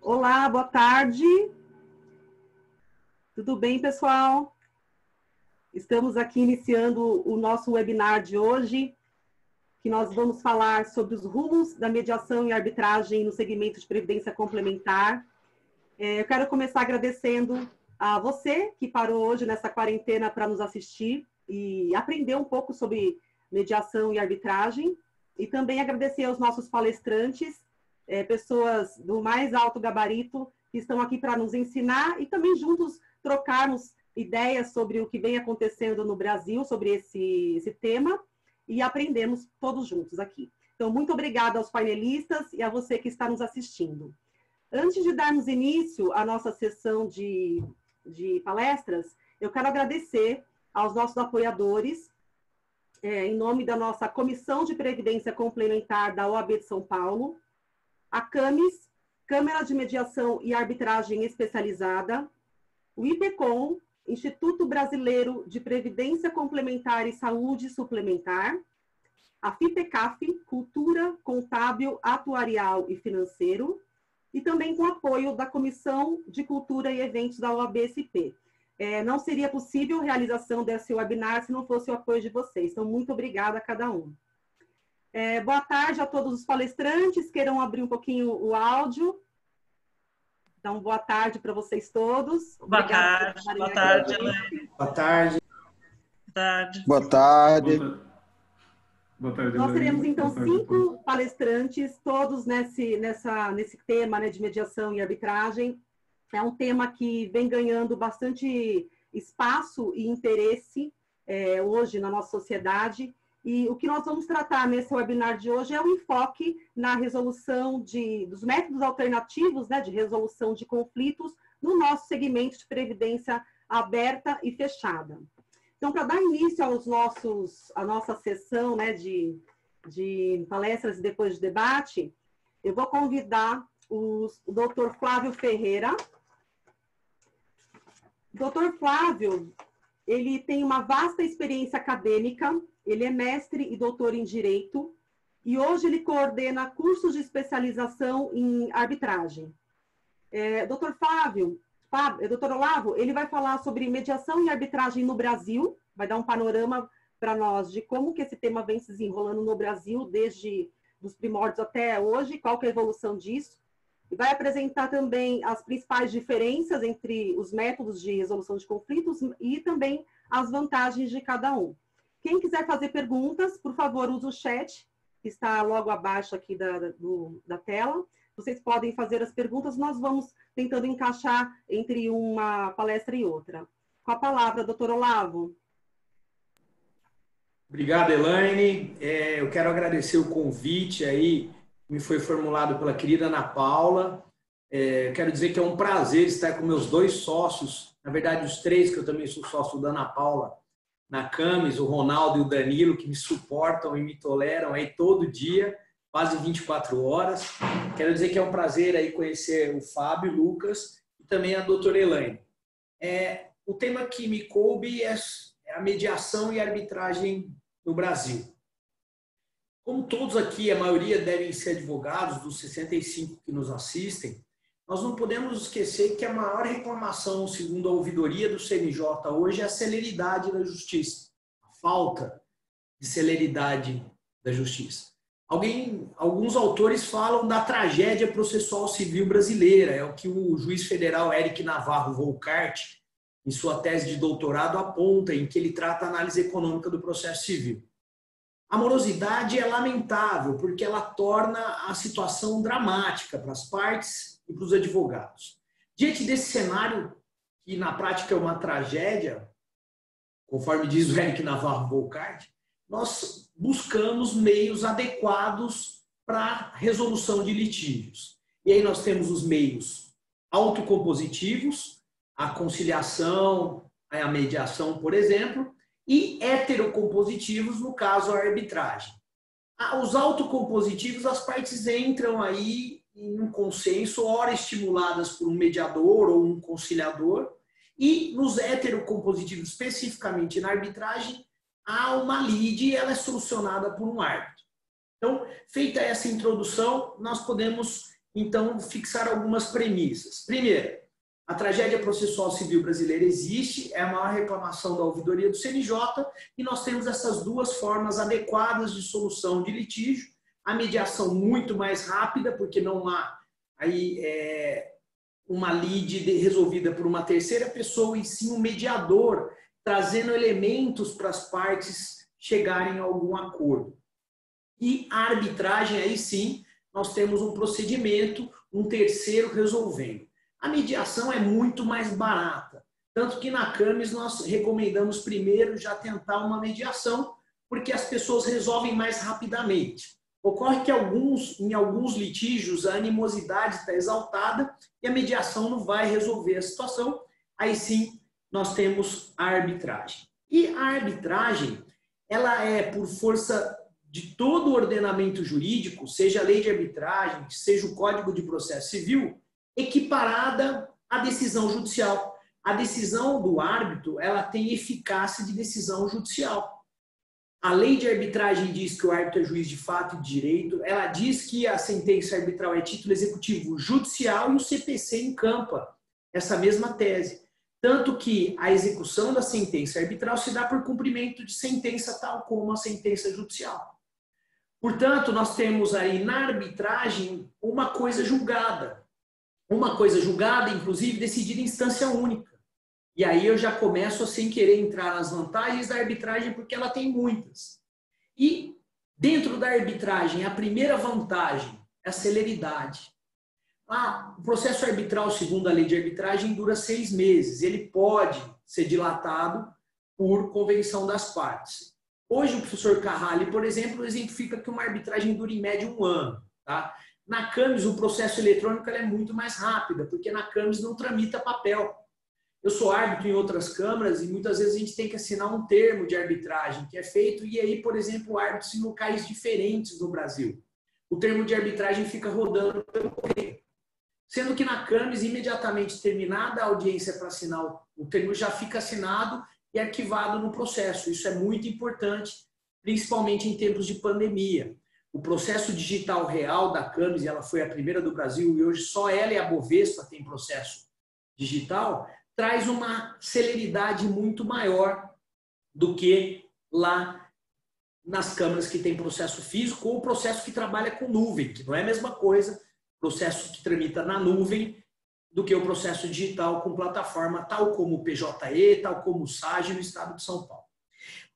Olá, boa tarde. Tudo bem, pessoal? Estamos aqui iniciando o nosso webinar de hoje, que nós vamos falar sobre os rumos da mediação e arbitragem no segmento de previdência complementar. É, eu quero começar agradecendo a você que parou hoje nessa quarentena para nos assistir e aprender um pouco sobre mediação e arbitragem. E também agradecer aos nossos palestrantes, é, pessoas do mais alto gabarito, que estão aqui para nos ensinar e também juntos trocarmos ideias sobre o que vem acontecendo no Brasil, sobre esse, esse tema, e aprendemos todos juntos aqui. Então, muito obrigada aos painelistas e a você que está nos assistindo. Antes de darmos início à nossa sessão de, de palestras, eu quero agradecer aos nossos apoiadores, é, em nome da nossa Comissão de Previdência Complementar da OAB de São Paulo, a CAMES, Câmara de Mediação e Arbitragem Especializada, o IPECOM, Instituto Brasileiro de Previdência Complementar e Saúde Suplementar, a FIPECAF, Cultura, Contábil, Atuarial e Financeiro, e também com apoio da Comissão de Cultura e Eventos da OABSP. É, não seria possível a realização desse webinar se não fosse o apoio de vocês. Então, muito obrigada a cada um. É, boa tarde a todos os palestrantes. Queiram abrir um pouquinho o áudio. Então, boa tarde para vocês todos. Boa tarde. Boa tarde, Boa tarde. Boa tarde. Boa tarde. Boa tarde. Nós teremos, então, cinco palestrantes, todos nesse, nessa, nesse tema né, de mediação e arbitragem. É um tema que vem ganhando bastante espaço e interesse é, hoje na nossa sociedade. E o que nós vamos tratar nesse webinar de hoje é o enfoque na resolução de, dos métodos alternativos né, de resolução de conflitos no nosso segmento de previdência aberta e fechada. Então, para dar início aos nossos, à nossa sessão né, de, de palestras e depois de debate, eu vou convidar os, o doutor Flávio Ferreira. Doutor Flávio, ele tem uma vasta experiência acadêmica ele é mestre e doutor em Direito e hoje ele coordena cursos de especialização em arbitragem. É, doutor Fábio, Fábio, doutor Olavo, ele vai falar sobre mediação e arbitragem no Brasil, vai dar um panorama para nós de como que esse tema vem se desenrolando no Brasil desde os primórdios até hoje, qual que é a evolução disso. Vai apresentar também as principais diferenças entre os métodos de resolução de conflitos e também as vantagens de cada um. Quem quiser fazer perguntas, por favor, use o chat, que está logo abaixo aqui da, do, da tela. Vocês podem fazer as perguntas, nós vamos tentando encaixar entre uma palestra e outra. Com a palavra, doutor Olavo. Obrigado, Elaine. É, eu quero agradecer o convite aí, me foi formulado pela querida Ana Paula. É, quero dizer que é um prazer estar com meus dois sócios, na verdade, os três, que eu também sou sócio da Ana Paula, na Camis, o Ronaldo e o Danilo, que me suportam e me toleram aí todo dia, quase 24 horas. Quero dizer que é um prazer aí conhecer o Fábio, o Lucas e também a doutora Elaine. É, o tema que me coube é, é a mediação e arbitragem no Brasil. Como todos aqui, a maioria devem ser advogados, dos 65 que nos assistem, nós não podemos esquecer que a maior reclamação, segundo a ouvidoria do CNJ hoje, é a celeridade da justiça, a falta de celeridade da justiça. Alguém, alguns autores falam da tragédia processual civil brasileira, é o que o juiz federal Eric Navarro Volcart, em sua tese de doutorado, aponta, em que ele trata a análise econômica do processo civil. A morosidade é lamentável, porque ela torna a situação dramática para as partes e para os advogados. Diante desse cenário, que na prática é uma tragédia, conforme diz o Eric Navarro Volcard, nós buscamos meios adequados para resolução de litígios. E aí nós temos os meios autocompositivos, a conciliação, a mediação, por exemplo, e heterocompositivos, no caso a arbitragem. Os autocompositivos, as partes entram aí em um consenso, ora estimuladas por um mediador ou um conciliador, e nos heterocompositivos, especificamente na arbitragem, há uma lide e ela é solucionada por um árbitro. Então, feita essa introdução, nós podemos então fixar algumas premissas. Primeiro, a tragédia processual civil brasileira existe, é a maior reclamação da ouvidoria do CNJ, e nós temos essas duas formas adequadas de solução de litígio. A mediação muito mais rápida, porque não há aí é, uma lide resolvida por uma terceira pessoa, e sim um mediador, trazendo elementos para as partes chegarem a algum acordo. E a arbitragem, aí sim, nós temos um procedimento, um terceiro resolvendo. A mediação é muito mais barata. Tanto que na CAMES nós recomendamos primeiro já tentar uma mediação, porque as pessoas resolvem mais rapidamente. Ocorre que alguns, em alguns litígios a animosidade está exaltada e a mediação não vai resolver a situação. Aí sim nós temos a arbitragem. E a arbitragem, ela é por força de todo o ordenamento jurídico, seja a lei de arbitragem, seja o Código de Processo Civil, equiparada à decisão judicial. A decisão do árbitro, ela tem eficácia de decisão judicial. A lei de arbitragem diz que o árbitro é juiz de fato e de direito. Ela diz que a sentença arbitral é título executivo judicial e o CPC encampa essa mesma tese. Tanto que a execução da sentença arbitral se dá por cumprimento de sentença tal como a sentença judicial. Portanto, nós temos aí na arbitragem uma coisa julgada uma coisa julgada, inclusive decidida em instância única. E aí eu já começo a sem querer entrar nas vantagens da arbitragem, porque ela tem muitas. E dentro da arbitragem, a primeira vantagem é a celeridade. Ah, o processo arbitral, segundo a lei de arbitragem, dura seis meses. Ele pode ser dilatado por convenção das partes. Hoje, o professor Carrali, por exemplo, exemplifica que uma arbitragem dura em média um ano. Tá? Na CAMES, o processo eletrônico é muito mais rápido, porque na CAMES não tramita papel. Eu sou árbitro em outras câmaras e muitas vezes a gente tem que assinar um termo de arbitragem que é feito, e aí, por exemplo, árbitros em locais diferentes do Brasil. O termo de arbitragem fica rodando pelo correio. Sendo que na CAMES, imediatamente terminada a audiência para assinar, o termo já fica assinado e arquivado no processo. Isso é muito importante, principalmente em tempos de pandemia. O processo digital real da Camis, ela foi a primeira do Brasil e hoje só ela e a Bovespa têm processo digital, traz uma celeridade muito maior do que lá nas câmaras que tem processo físico ou processo que trabalha com nuvem, que não é a mesma coisa, processo que tramita na nuvem, do que o processo digital com plataforma, tal como o PJE, tal como o SAGE no estado de São Paulo.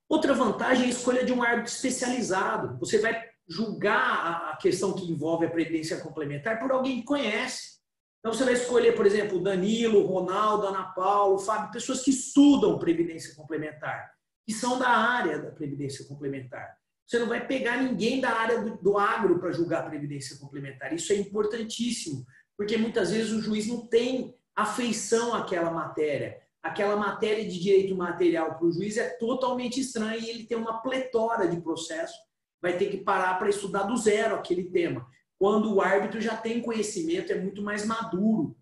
Outra vantagem é a escolha de um árbitro especializado. Você vai julgar a questão que envolve a previdência complementar por alguém que conhece. Então você vai escolher, por exemplo, Danilo, Ronaldo, Ana Paula, Fábio, pessoas que estudam previdência complementar, que são da área da previdência complementar. Você não vai pegar ninguém da área do, do agro para julgar a previdência complementar. Isso é importantíssimo, porque muitas vezes o juiz não tem afeição àquela matéria. Aquela matéria de direito material para o juiz é totalmente estranha e ele tem uma pletora de processos vai ter que parar para estudar do zero aquele tema. Quando o árbitro já tem conhecimento, é muito mais maduro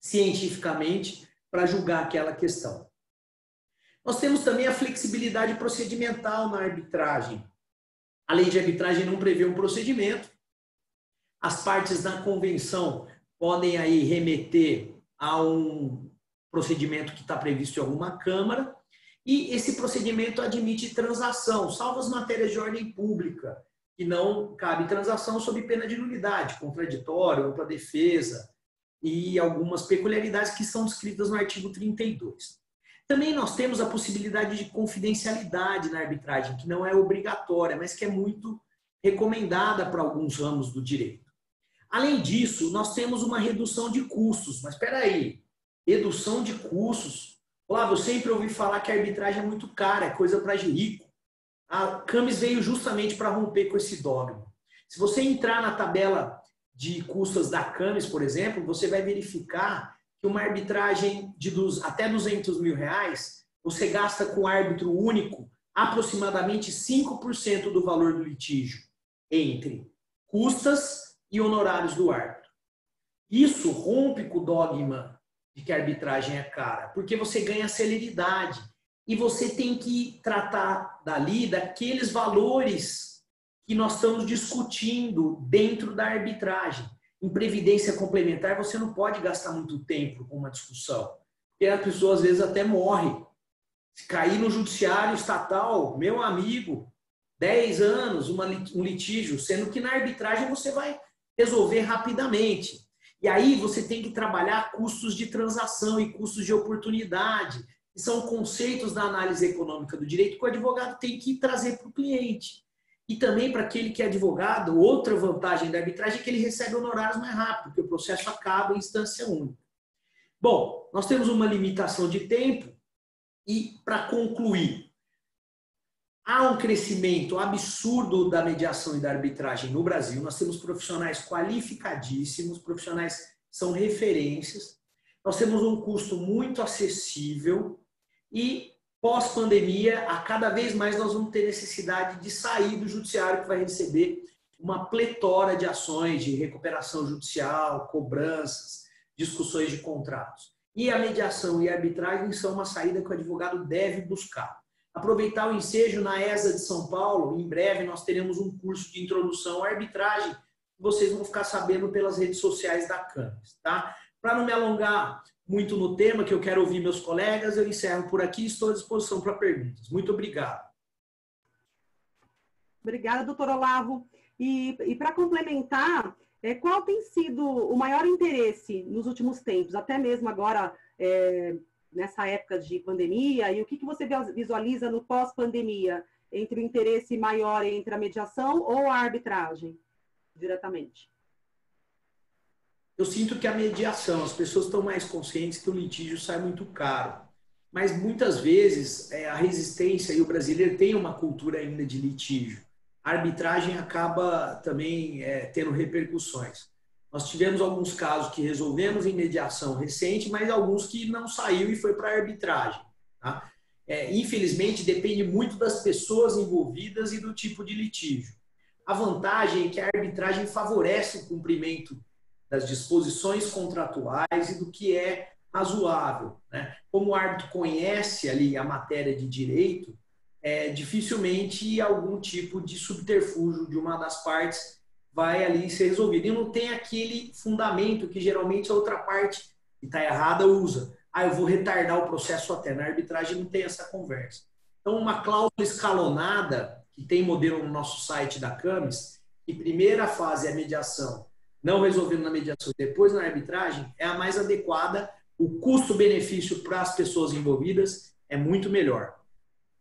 cientificamente para julgar aquela questão. Nós temos também a flexibilidade procedimental na arbitragem. A lei de arbitragem não prevê um procedimento. As partes da convenção podem aí remeter a um procedimento que está previsto em alguma Câmara, e esse procedimento admite transação, salvo as matérias de ordem pública, que não cabe transação sob pena de nulidade, contraditório, ampla defesa e algumas peculiaridades que são descritas no artigo 32. Também nós temos a possibilidade de confidencialidade na arbitragem, que não é obrigatória, mas que é muito recomendada para alguns ramos do direito. Além disso, nós temos uma redução de custos. Mas espera aí, redução de custos Olá, eu sempre ouvi falar que a arbitragem é muito cara, é coisa para rico. A Camis veio justamente para romper com esse dogma. Se você entrar na tabela de custos da Camis, por exemplo, você vai verificar que uma arbitragem de dos, até 200 mil reais, você gasta com árbitro único aproximadamente 5% do valor do litígio entre custas e honorários do árbitro. Isso rompe com o dogma de que a arbitragem é cara, porque você ganha celeridade e você tem que tratar dali daqueles valores que nós estamos discutindo dentro da arbitragem. Em previdência complementar, você não pode gastar muito tempo com uma discussão, porque a pessoa às vezes até morre. Se cair no judiciário estatal, meu amigo, 10 anos, uma, um litígio, sendo que na arbitragem você vai resolver rapidamente. E aí você tem que trabalhar custos de transação e custos de oportunidade, que são conceitos da análise econômica do direito que o advogado tem que trazer para o cliente. E também para aquele que é advogado, outra vantagem da arbitragem é que ele recebe honorários mais rápido, porque o processo acaba em instância única. Bom, nós temos uma limitação de tempo e, para concluir, Há um crescimento absurdo da mediação e da arbitragem no Brasil. Nós temos profissionais qualificadíssimos, profissionais são referências. Nós temos um custo muito acessível e pós-pandemia, a cada vez mais nós vamos ter necessidade de sair do judiciário que vai receber uma pletora de ações de recuperação judicial, cobranças, discussões de contratos. E a mediação e a arbitragem são uma saída que o advogado deve buscar. Aproveitar o ensejo na ESA de São Paulo, em breve nós teremos um curso de introdução à arbitragem, vocês vão ficar sabendo pelas redes sociais da Camis, tá? Para não me alongar muito no tema, que eu quero ouvir meus colegas, eu encerro por aqui e estou à disposição para perguntas. Muito obrigado. Obrigada, doutor Olavo. E, e para complementar, é, qual tem sido o maior interesse nos últimos tempos, até mesmo agora, é, nessa época de pandemia e o que, que você visualiza no pós-pandemia entre o interesse maior entre a mediação ou a arbitragem, diretamente? Eu sinto que a mediação, as pessoas estão mais conscientes que o litígio sai muito caro. Mas muitas vezes é, a resistência e o brasileiro tem uma cultura ainda de litígio. A arbitragem acaba também é, tendo repercussões. Nós tivemos alguns casos que resolvemos em mediação recente, mas alguns que não saiu e foi para arbitragem. Tá? É, infelizmente, depende muito das pessoas envolvidas e do tipo de litígio. A vantagem é que a arbitragem favorece o cumprimento das disposições contratuais e do que é razoável. Né? Como o árbitro conhece ali a matéria de direito, é, dificilmente algum tipo de subterfúgio de uma das partes vai ali ser resolvido. E não tem aquele fundamento que geralmente a outra parte que está errada usa. Ah, eu vou retardar o processo até. Na arbitragem não tem essa conversa. Então, uma cláusula escalonada, que tem modelo no nosso site da CAMES, que primeira fase é a mediação, não resolvendo na mediação, depois na arbitragem, é a mais adequada. O custo-benefício para as pessoas envolvidas é muito melhor.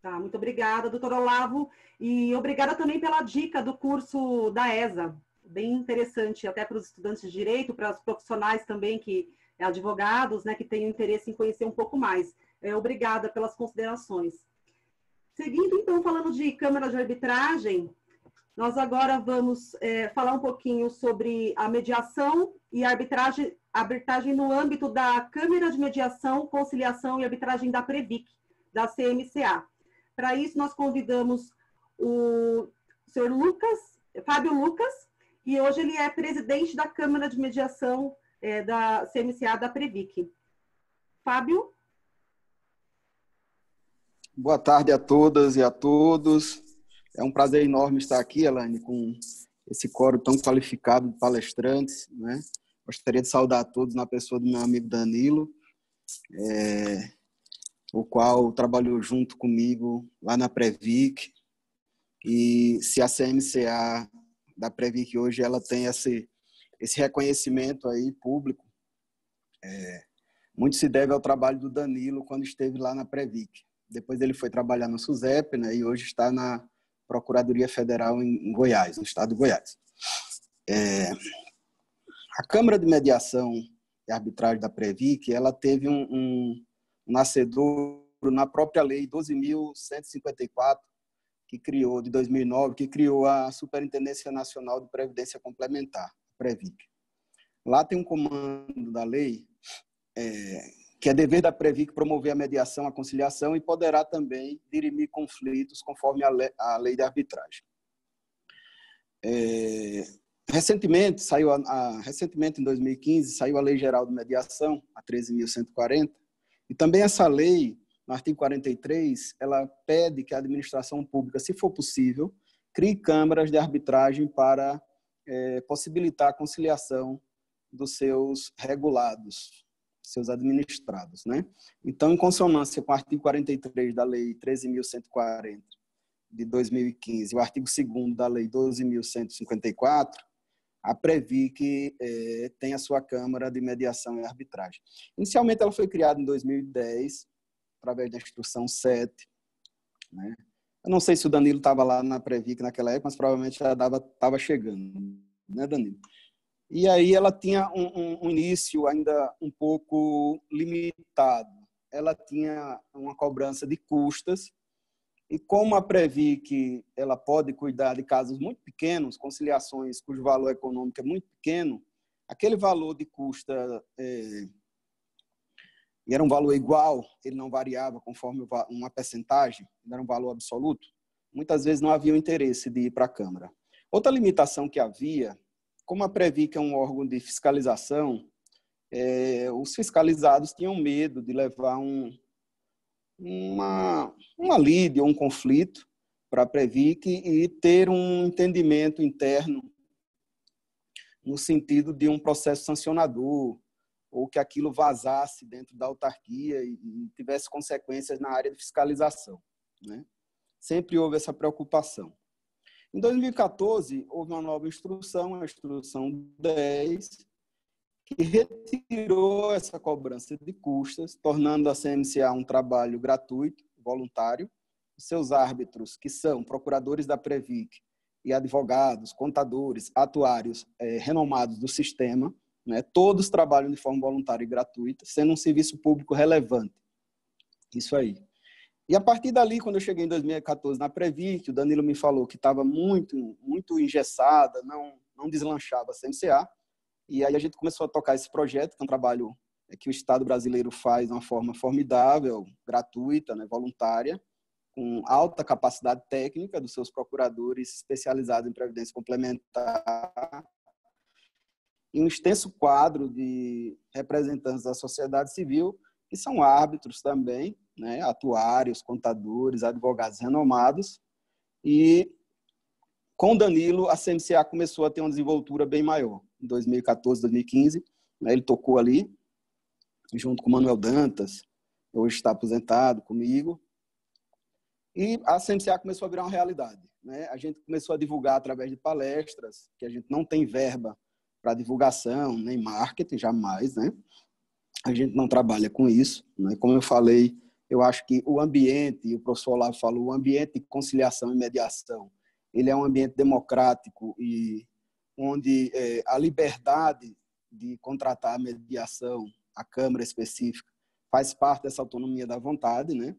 Tá, muito obrigada, doutor Olavo. E obrigada também pela dica do curso da ESA bem interessante até para os estudantes de direito, para os profissionais também que advogados, né, que tenham interesse em conhecer um pouco mais. É, obrigada pelas considerações. Seguindo, então, falando de Câmara de Arbitragem, nós agora vamos é, falar um pouquinho sobre a mediação e arbitragem, arbitragem no âmbito da Câmara de Mediação, Conciliação e Arbitragem da Previc, da CMCA. Para isso, nós convidamos o senhor Lucas, Fábio Lucas, e hoje ele é presidente da Câmara de Mediação é, da CMCA da Previc. Fábio? Boa tarde a todas e a todos. É um prazer enorme estar aqui, Elaine, com esse coro tão qualificado de palestrantes. Né? Gostaria de saudar a todos na pessoa do meu amigo Danilo, é, o qual trabalhou junto comigo lá na Previc. E se a CMCA da Previc hoje ela tem esse, esse reconhecimento aí público. É, muito se deve ao trabalho do Danilo quando esteve lá na Previc. Depois ele foi trabalhar no SUSEP né, e hoje está na Procuradoria Federal em, em Goiás, no estado de Goiás. É, a Câmara de Mediação e Arbitragem da Previc ela teve um, um, nascedor na própria lei 12.154 que criou, de 2009, que criou a Superintendência Nacional de Previdência Complementar, Previc. Lá tem um comando da lei é, que é dever da Previc promover a mediação, a conciliação e poderá também dirimir conflitos conforme a lei, a lei de arbitragem. É, recentemente saiu a, a, recentemente em 2015 saiu a Lei Geral de Mediação, a 13.140, e também essa lei no artigo 43, ela pede que a administração pública, se for possível, crie câmaras de arbitragem para é, possibilitar a conciliação dos seus regulados, seus administrados. Né? Então, em consonância com o artigo 43 da Lei 13.140 de 2015 e o artigo 2 da Lei 12.154, a Previc é, tem a sua Câmara de Mediação e Arbitragem. Inicialmente, ela foi criada em 2010, através da Instrução 7. Né? Eu não sei se o Danilo estava lá na Previc naquela época, mas provavelmente já estava chegando, né, Danilo? E aí ela tinha um, um, um, início ainda um pouco limitado. Ela tinha uma cobrança de custas e como a Previc ela pode cuidar de casos muito pequenos, conciliações cujo valor econômico é muito pequeno, aquele valor de custa é, e era um valor igual, ele não variava conforme uma percentagem, era um valor absoluto, muitas vezes não havia o interesse de ir para a Câmara. Outra limitação que havia como a Previc é um órgão de fiscalização, é, os fiscalizados tinham medo de levar um, uma, uma lide ou um conflito para a Previc e ter um entendimento interno no sentido de um processo sancionador ou que aquilo vazasse dentro da autarquia e, e tivesse consequências na área de fiscalização. Né? Sempre houve essa preocupação. Em 2014, houve uma nova instrução, a instrução 10, que retirou essa cobrança de custas, tornando a CMCA um trabalho gratuito, voluntário. Os seus árbitros, que são procuradores da Previc e advogados, contadores, atuários é, renomados do sistema, né, todos trabalham de forma voluntária e gratuita, sendo um serviço público relevante. Isso aí. E a partir dali, quando eu cheguei em 2014 na Previc, o Danilo me falou que estava muito, muito engessada, não, não deslanchava a CMCA. E aí a gente começou a tocar esse projeto, que é um trabalho é, que o Estado brasileiro faz de uma forma formidável, gratuita, né, voluntária, com alta capacidade técnica dos seus procuradores especializados em previdência complementar e um extenso quadro de representantes da sociedade civil que são árbitros também, né, atuários, contadores, advogados renomados. E com Danilo, a CMCA começou a ter uma desenvoltura bem maior. Em 2014, 2015, né, ele tocou ali, junto com Manuel Dantas, hoje está aposentado comigo. E a CMCA começou a virar uma realidade. Né? A gente começou a divulgar através de palestras, que a gente não tem verba para divulgação, nem marketing, jamais, né? A gente não trabalha com isso. Né? Como eu falei, eu acho que o ambiente, o professor Olavo falou, o ambiente de conciliação e mediação, ele é um ambiente democrático e onde é, a liberdade de contratar a mediação, a Câmara específica, faz parte dessa autonomia da vontade, né?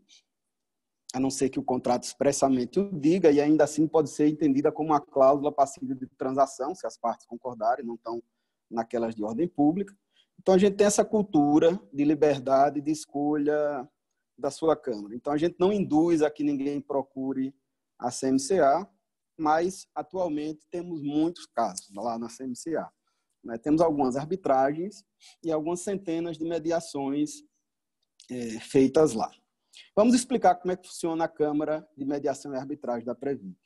A não ser que o contrato expressamente o diga, e ainda assim pode ser entendida como uma cláusula passiva de transação, se as partes concordarem, não estão naquelas de ordem pública. Então, a gente tem essa cultura de liberdade de escolha da sua Câmara. Então, a gente não induz a que ninguém procure a CMCA, mas atualmente temos muitos casos lá na CMCA. Né? Temos algumas arbitragens e algumas centenas de mediações é, feitas lá. Vamos explicar como é que funciona a Câmara de Mediação e Arbitragem da Previc.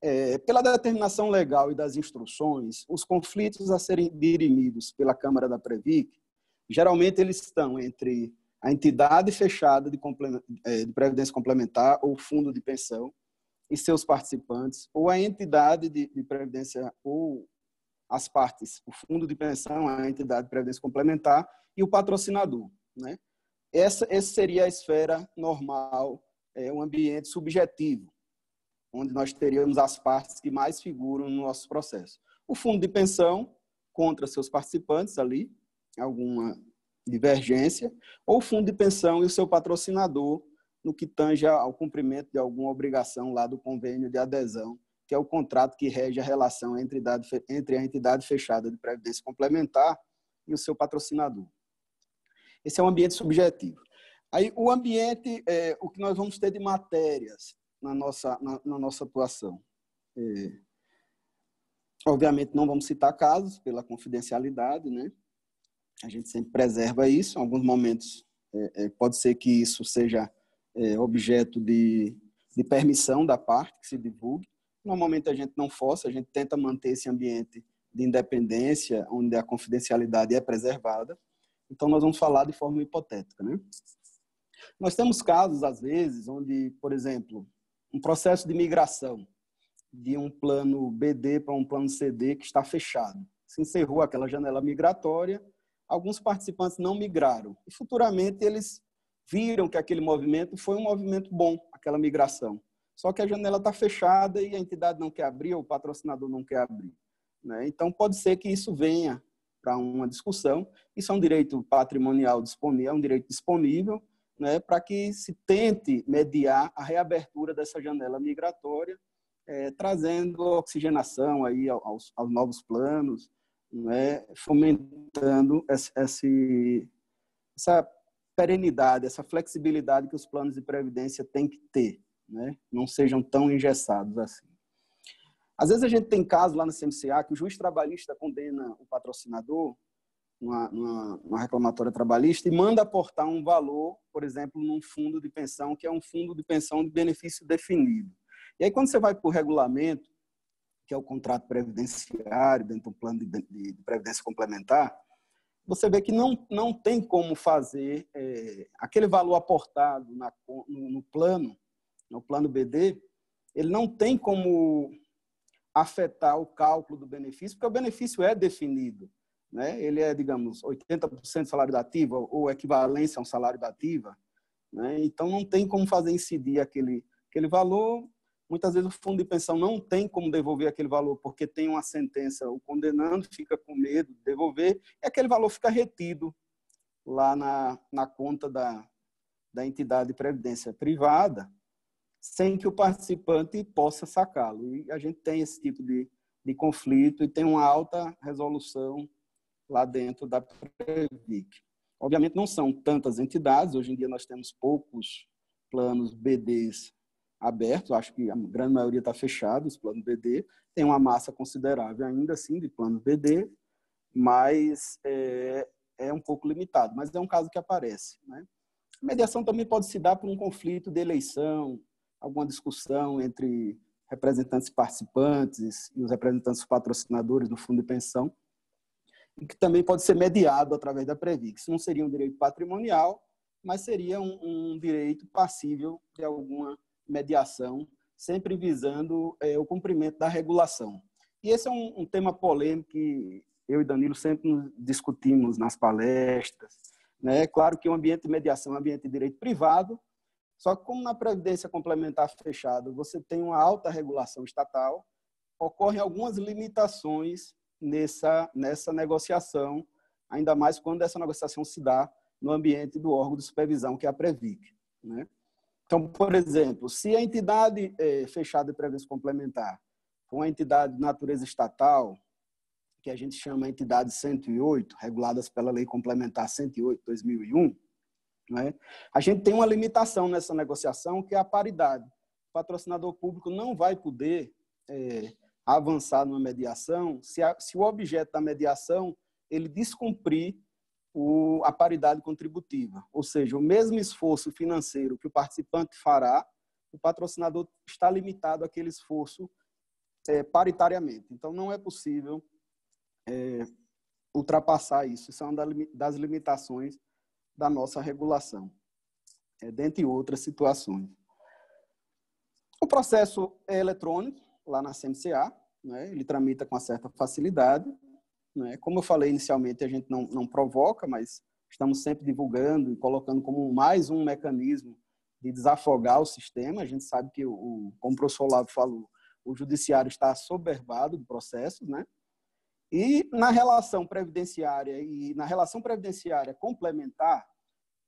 É, pela determinação legal e das instruções, os conflitos a serem dirimidos pela Câmara da Previc, geralmente eles estão entre a entidade fechada de, é, de previdência complementar ou fundo de pensão e seus participantes, ou a entidade de, de previdência ou as partes, o fundo de pensão, a entidade de previdência complementar e o patrocinador, né? Essa, essa seria a esfera normal, é um ambiente subjetivo, onde nós teríamos as partes que mais figuram no nosso processo. O fundo de pensão contra seus participantes ali, alguma divergência, ou o fundo de pensão e o seu patrocinador no que tange ao cumprimento de alguma obrigação lá do convênio de adesão, que é o contrato que rege a relação entre, a entidade fechada de previdência complementar e o seu patrocinador. Esse é um ambiente subjetivo. Aí, o ambiente, é, o que nós vamos ter de matérias na nossa, na, na nossa atuação. É, obviamente, não vamos citar casos pela confidencialidade, né? A gente sempre preserva isso. Em alguns momentos, é, é pode ser que isso seja é, objeto de, de permissão da parte que se divulgue. Normalmente a gente não força, a gente tenta manter esse ambiente de independência, onde a confidencialidade é preservada. Então, nós vamos falar de forma hipotética. Né? Nós temos casos, às vezes, onde, por exemplo, um processo de migração de um plano BD para um plano CD que está fechado. Se encerrou aquela janela migratória, alguns participantes não migraram. E futuramente eles viram que aquele movimento foi um movimento bom, aquela migração. Só que a janela está fechada e a entidade não quer abrir, ou o patrocinador não quer abrir. Né? Então, pode ser que isso venha para uma discussão. Isso é um direito patrimonial disponível, é um direito disponível, né, para que se tente mediar a reabertura dessa janela migratória, é, trazendo oxigenação aí aos, aos novos planos, né, fomentando esse, essa perenidade, essa flexibilidade que os planos de previdência têm que ter, né, não sejam tão engessados assim. Às vezes a gente tem casos lá na CMCA que o juiz trabalhista condena o patrocinador numa, numa, numa, reclamatória trabalhista e manda aportar um valor, por exemplo, num fundo de pensão, que é um fundo de pensão de benefício definido. E aí, quando você vai para o regulamento, que é o contrato previdenciário, dentro do plano de, de, de previdência complementar, você vê que não, não tem como fazer é, aquele valor aportado na, no, no plano, no plano BD, ele não tem como afetar o cálculo do benefício, porque o benefício é definido. Né? Ele é, digamos, 80% salário da ativa ou equivalência a um salário da ativa. Né? Então, não tem como fazer incidir aquele, aquele valor. Muitas vezes o fundo de pensão não tem como devolver aquele valor porque tem uma sentença, o condenando fica com medo de devolver e aquele valor fica retido lá na, na conta da, da entidade de previdência privada sem que o participante possa sacá-lo. E a gente tem esse tipo de, de conflito e tem uma alta resolução lá dentro da Previc. Obviamente não são tantas entidades, hoje em dia nós temos poucos planos BDs abertos, acho que a grande maioria está fechado, os planos BD, tem uma massa considerável ainda assim de planos BD, mas é, é um pouco limitado, mas é um caso que aparece. Né? A mediação também pode se dar por um conflito de eleição, alguma discussão entre representantes participantes e os representantes patrocinadores do fundo de pensão, e que também pode ser mediado através da Previx. Não seria um direito patrimonial, mas seria um, um direito passível de alguma mediação, sempre visando é, o cumprimento da regulação. E esse é um, um tema polêmico que eu e Danilo sempre discutimos nas palestras. Né? Claro que o ambiente de mediação é um ambiente de direito privado, só que como na previdência complementar fechada você tem uma alta regulação estatal, ocorrem algumas limitações nessa nessa negociação, ainda mais quando essa negociação se dá no ambiente do órgão de supervisão, que é a Previc. Né? Então, por exemplo, se a entidade é, fechada de previdência complementar for uma entidade de natureza estatal, que a gente chama entidade 108, reguladas pela Lei Complementar 108 2001, né? A gente tem uma limitação nessa negociação, que é a paridade. O patrocinador público não vai poder é, avançar numa mediação se, a, se, o objeto da mediação ele descumprir o, a paridade contributiva. Ou seja, o mesmo esforço financeiro que o participante fará, o patrocinador está limitado àquele esforço é, paritariamente. Então, não é possível é, ultrapassar isso. Isso é uma das limitações da nossa regulação, é, dentre outras situações. O processo é eletrônico, lá na CMCA, né, ele tramita com certa facilidade. Né, como eu falei inicialmente, a gente não, não provoca, mas estamos sempre divulgando e colocando como mais um mecanismo de desafogar o sistema. A gente sabe que, o, como o professor Olavo falou, o judiciário está soberbado de processos, né? E na relação previdenciária e na relação previdenciária complementar,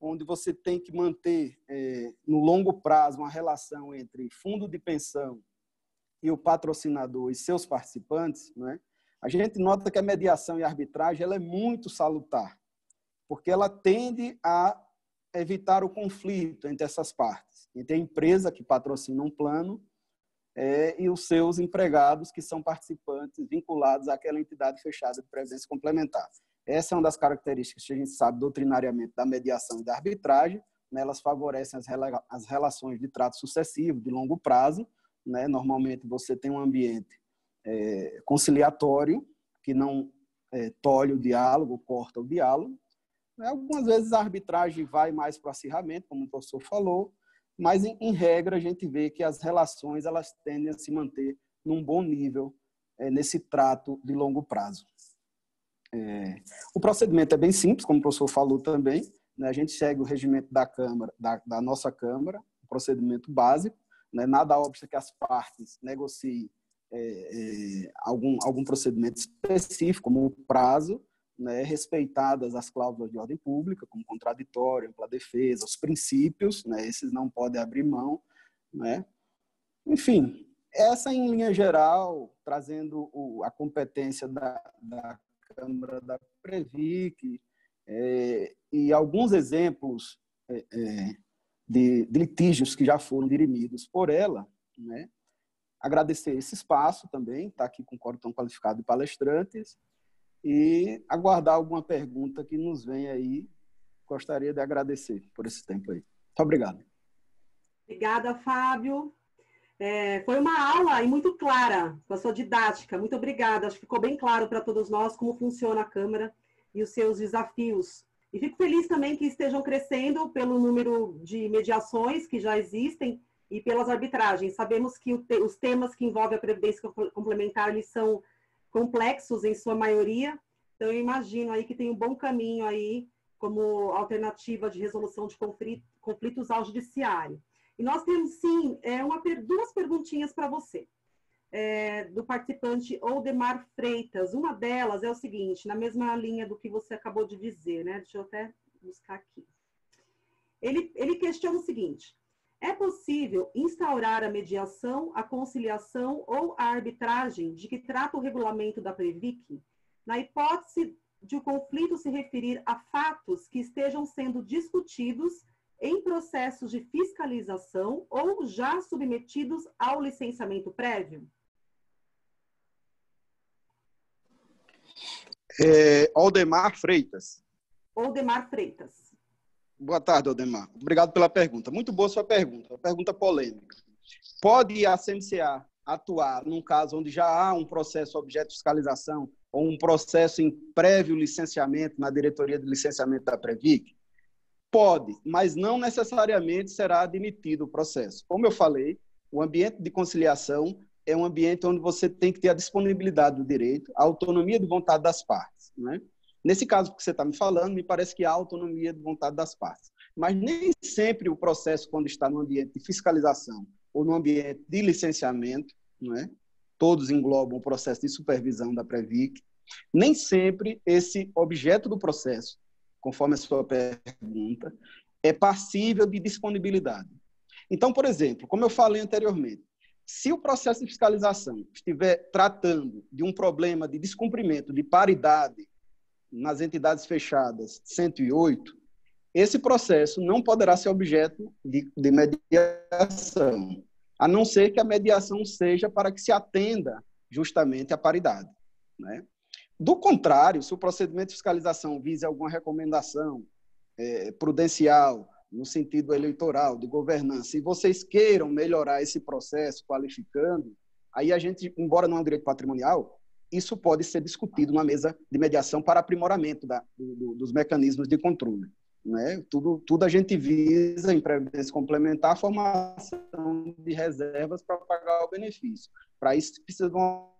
onde você tem que manter é, no longo prazo uma relação entre fundo de pensão e o patrocinador e seus participantes, né? a gente nota que a mediação e a arbitragem ela é muito salutar, porque ela tende a evitar o conflito entre essas partes, entre a empresa que patrocina um plano é, e os seus empregados que são participantes vinculados àquela entidade fechada de previdência complementar. Essa é uma das características que a gente sabe doutrinariamente da mediação e da arbitragem. Né? Elas favorecem as, as relações de trato sucessivo, de longo prazo, né? Normalmente você tem um ambiente é, conciliatório que não é, tolhe o diálogo, corta o diálogo. Né? Algumas vezes a arbitragem vai mais para o acirramento, como o professor falou, mas em, em, regra a gente vê que as relações elas tendem a se manter num bom nível é, nesse trato de longo prazo. É, o procedimento é bem simples, como o professor falou também. Né? A gente segue o regimento da Câmara, da, da nossa Câmara, procedimento básico. Né? Nada obsta que as partes negociem é, é, algum, algum procedimento específico, como o prazo, né, respeitadas as cláusulas de ordem pública, como contraditório, ampla defesa, os princípios, né, esses não podem abrir mão. Né? Enfim, essa em linha geral, trazendo o, a competência da, da Câmara da Previc é, e alguns exemplos é, é, de, de, litígios que já foram dirimidos por ela, né? agradecer esse espaço também, estar tá aqui com o coro tão qualificado de palestrantes e aguardar alguma pergunta que nos venha aí. Gostaria de agradecer por esse tempo aí. Muito obrigado. Obrigada, Fábio. É, foi uma aula e muito clara com a sua didática. Muito obrigada. Acho que ficou bem claro para todos nós como funciona a Câmara e os seus desafios. E fico feliz também que estejam crescendo pelo número de mediações que já existem e pelas arbitragens. Sabemos que os temas que envolvem a previdência complementar eles são complexos em sua maioria. Então eu imagino aí que tem um bom caminho aí como alternativa de resolução de conflitos ao judiciário. E nós temos, sim, é, uma, duas perguntinhas para você, é, do participante Oldemar Freitas. Uma delas é o seguinte, na mesma linha do que você acabou de dizer, né? Deixa eu até buscar aqui. Ele, ele questiona o seguinte: é possível instaurar a mediação, a conciliação ou a arbitragem de que trata o regulamento da Previc, na hipótese de o conflito se referir a fatos que estejam sendo discutidos em processos de fiscalização ou já submetidos ao licenciamento prévio? É, Aldemar Freitas. Aldemar Freitas. Boa tarde, Aldemar. Obrigado pela pergunta. Muito boa sua pergunta. Uma pergunta polêmica. Pode a CMCA atuar num caso onde já há um processo objeto de fiscalização ou um processo em prévio licenciamento na diretoria de licenciamento da Previc? Pode, mas não necessariamente será admitido o processo. Como eu falei, o ambiente de conciliação é um ambiente onde você tem que ter a disponibilidade do direito, a autonomia de vontade das partes. Né? Nesse caso que você está me falando, me parece que há autonomia de vontade das partes. Mas nem sempre o processo, quando está no ambiente de fiscalização ou no ambiente de licenciamento, né? todos englobam o processo de supervisão da Previc, nem sempre esse objeto do processo conforme a sua pergunta, é passível de disponibilidade. Então, por exemplo, como eu falei anteriormente, se o processo de fiscalização estiver tratando de um problema de descumprimento de paridade nas entidades fechadas 108, esse processo não poderá ser objeto de, de mediação, a não ser que a mediação seja para que se atenda justamente à paridade. Né? Do contrário, se o procedimento de fiscalização vise alguma recomendação é, prudencial, no sentido eleitoral, de governança, e vocês queiram melhorar esse processo qualificando, aí a gente, embora não é um direito patrimonial, isso pode ser discutido numa mesa de mediação para aprimoramento da, do, dos mecanismos de controle. Né? Tudo, tudo a gente visa, em previdência complementar, a formação de reservas para pagar o benefício. Para isso, precisa de uma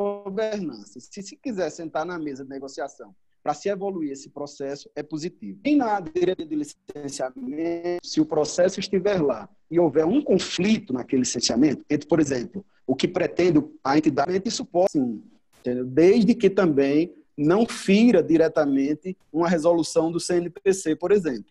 governança. Se se quiser sentar na mesa de negociação para se evoluir esse processo, é positivo. E na diretoria de licenciamento, se o processo estiver lá e houver um conflito naquele licenciamento, entre, por exemplo, o que pretende a entidade, isso pode sim, entendeu? desde que também não fira diretamente uma resolução do CNPC, por exemplo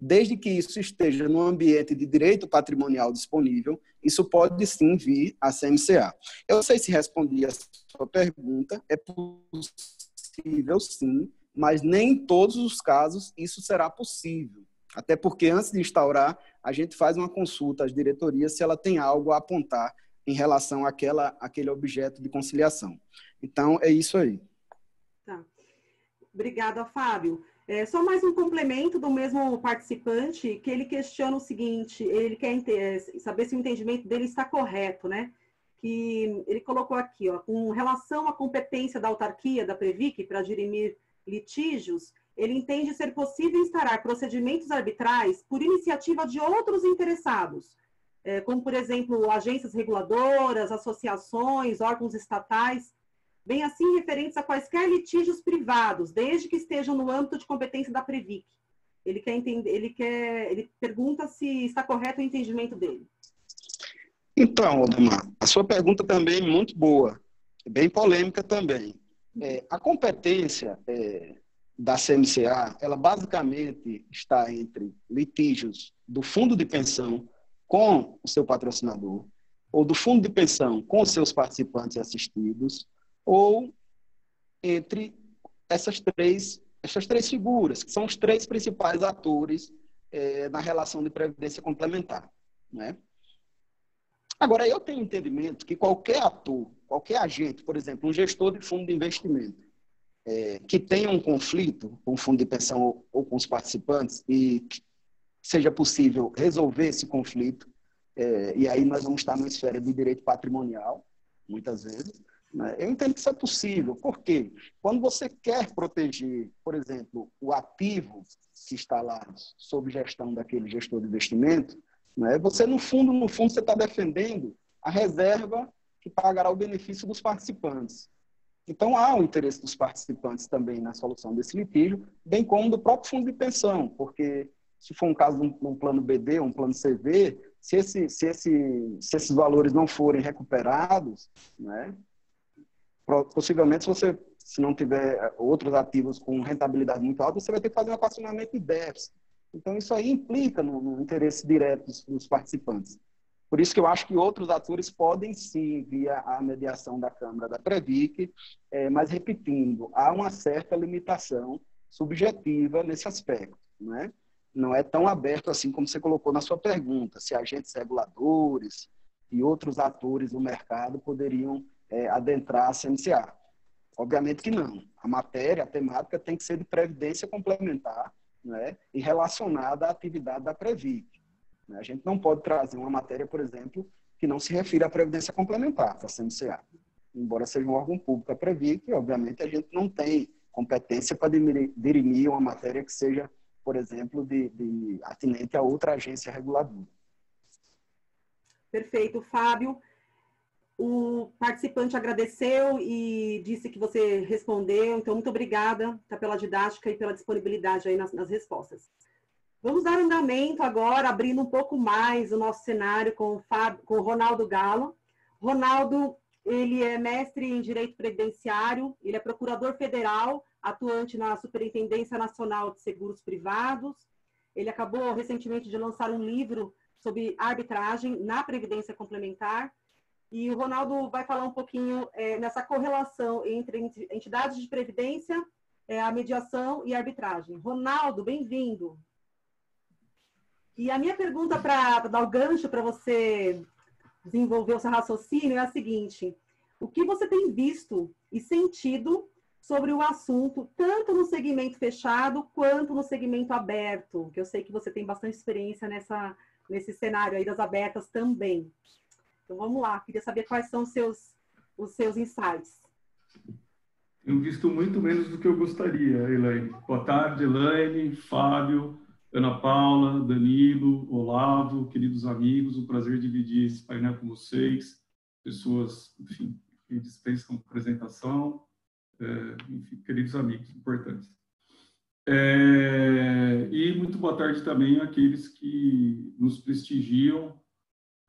desde que isso esteja no ambiente de direito patrimonial disponível, isso pode sim vir a CMCA. Eu não sei se respondi a sua pergunta, é possível sim, mas nem em todos os casos isso será possível. Até porque antes de instaurar, a gente faz uma consulta às diretorias se ela tem algo a apontar em relação àquela, àquele objeto de conciliação. Então, é isso aí. Tá. Obrigada, Fábio. É, só mais um complemento do mesmo participante, que ele questiona o seguinte, ele quer saber se o entendimento dele está correto, né? Que ele colocou aqui, ó, com relação à competência da autarquia, da Previc, para dirimir litígios, ele entende ser possível instaurar procedimentos arbitrais por iniciativa de outros interessados, é, como, por exemplo, agências reguladoras, associações, órgãos estatais, bem assim referentes a quaisquer litígios privados, desde que estejam no âmbito de competência da Previc. Ele quer entender, ele quer, ele pergunta se está correto o entendimento dele. Então, Odemar, a sua pergunta também é muito boa, bem polêmica também. É, a competência é, da CMCA, ela basicamente está entre litígios do fundo de pensão com o seu patrocinador, ou do fundo de pensão com os seus participantes assistidos, ou entre essas três, essas três figuras, que são os três principais atores é, na relação de previdência complementar. Né? Agora, eu tenho entendimento que qualquer ator, qualquer agente, por exemplo, um gestor de fundo de investimento, é, que tenha um conflito com o fundo de pensão ou, ou com os participantes e seja possível resolver esse conflito, é, e aí nós vamos estar na esfera do direito patrimonial, muitas vezes. Né? Eu entendo que isso é possível, porque quando você quer proteger, por exemplo, o ativo que está lá sob gestão daquele gestor de investimento, né? você, no fundo, no fundo, você está defendendo a reserva que pagará o benefício dos participantes. Então, há o interesse dos participantes também na solução desse litígio, bem como do próprio fundo de pensão, porque se for um caso de um, plano BD, um plano CV, se, esse, se, esse, se esses valores não forem recuperados, né, possivelmente, se você se não tiver eh, outros ativos com rentabilidade muito alta, você vai ter que fazer um equacionamento de déficit. Então, isso aí implica no, no interesse direto dos, dos, participantes. Por isso que eu acho que outros atores podem sim, via a mediação da Câmara da Previc, é, mas repetindo, há uma certa limitação subjetiva nesse aspecto. Né? não é tão aberto assim como você colocou na sua pergunta, se agentes reguladores e outros atores do mercado poderiam é, adentrar a CMCA. Obviamente que não. A matéria, a temática tem que ser de previdência complementar né, e relacionada à atividade da Previc. Né? A gente não pode trazer uma matéria, por exemplo, que não se refira à previdência complementar para a CMCA. Embora seja um órgão público a Previc, obviamente a gente não tem competência para dirimir uma matéria que seja por exemplo, de, de atinente a outra agência reguladora. Perfeito, Fábio. O participante agradeceu e disse que você respondeu, então muito obrigada tá, pela didática e pela disponibilidade aí nas, nas respostas. Vamos dar andamento agora, abrindo um pouco mais o nosso cenário com o, Fábio, com o Ronaldo Galo. Ronaldo, ele é mestre em Direito Previdenciário, ele é procurador federal atuante na Superintendência Nacional de Seguros Privados. Ele acabou recentemente de lançar um livro sobre arbitragem na Previdência Complementar. E o Ronaldo vai falar um pouquinho é, nessa correlação entre entidades de previdência, é, a mediação e a arbitragem. Ronaldo, bem-vindo. E a minha pergunta para dar o gancho para você desenvolver o seu raciocínio é a seguinte: o que você tem visto e sentido sobre o assunto, tanto no segmento fechado quanto no segmento aberto, que eu sei que você tem bastante experiência nessa, nesse cenário aí das abertas também. Então vamos lá, queria saber quais são os seus, os seus insights. Tenho visto muito menos do que eu gostaria, Elaine. Boa tarde, Elaine, Fábio, Ana Paula, Danilo, Olavo, queridos amigos, um prazer dividir esse painel com vocês, pessoas, enfim, que dispensam apresentação, é, enfim, queridos amigos importantes. É, e muito boa tarde também àqueles que nos prestigiam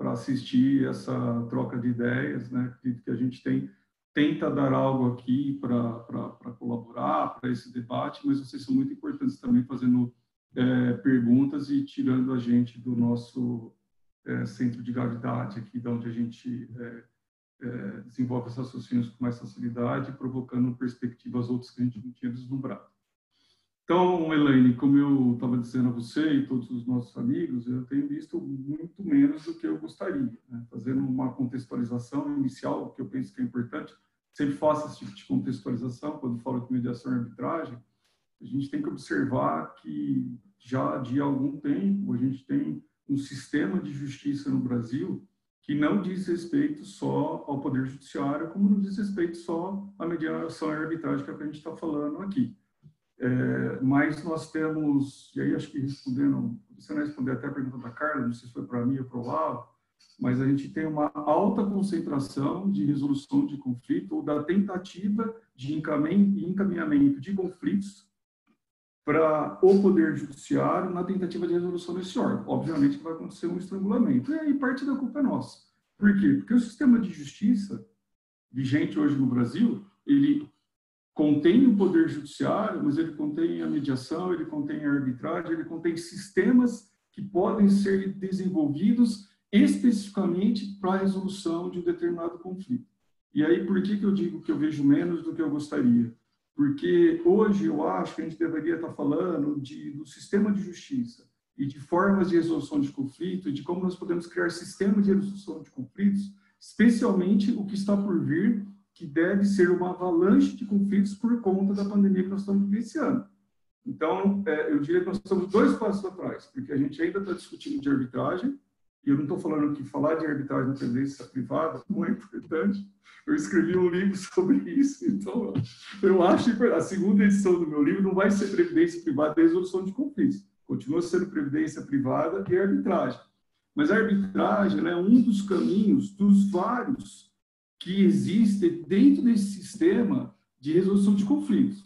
para assistir essa troca de ideias, né? Acredito que a gente tem tenta dar algo aqui para colaborar para esse debate, mas vocês são muito importantes também fazendo é, perguntas e tirando a gente do nosso é, centro de gravidade aqui, de onde a gente é, é, desenvolve essas raciocínios com mais facilidade, provocando perspectivas outras que a gente não tinha vislumbrado. Então, Elaine, como eu estava dizendo a você e todos os nossos amigos, eu tenho visto muito menos do que eu gostaria. Né? Fazendo uma contextualização inicial, que eu penso que é importante, sempre faço esse tipo de contextualização quando falo de mediação e arbitragem, a gente tem que observar que já de algum tempo a gente tem um sistema de justiça no Brasil que não diz respeito só ao Poder Judiciário, como não diz respeito só à mediação e arbitragem, que é que a gente está falando aqui. É, mas nós temos, e aí acho que respondendo, você não responder até a pergunta da Carla, não sei se foi para mim ou para o Lavo, mas a gente tem uma alta concentração de resolução de conflito ou da tentativa de encaminhamento de conflitos para o Poder Judiciário na tentativa de resolução desse órgão. Obviamente que vai acontecer um estrangulamento. E aí parte da culpa é nossa. Por quê? Porque o sistema de justiça vigente hoje no Brasil, ele contém o Poder Judiciário, mas ele contém a mediação, ele contém a arbitragem, ele contém sistemas que podem ser desenvolvidos especificamente para a resolução de um determinado conflito. E aí, por que, que eu digo que eu vejo menos do que eu gostaria? Porque hoje eu acho que a gente deveria estar falando de, do sistema de justiça e de formas de resolução de conflito de como nós podemos criar sistemas de resolução de conflitos, especialmente o que está por vir, que deve ser uma avalanche de conflitos por conta da pandemia que nós estamos vivenciando. Então, é, eu diria que nós estamos dois passos atrás, porque a gente ainda está discutindo de arbitragem, e eu não estou falando que falar de arbitragem na previdência privada não é importante. Eu escrevi um livro sobre isso, então eu acho que a segunda edição do meu livro não vai ser previdência privada e resolução de conflitos. Continua sendo previdência privada e arbitragem. Mas a arbitragem é um dos caminhos, dos vários, que existem dentro desse sistema de resolução de conflitos.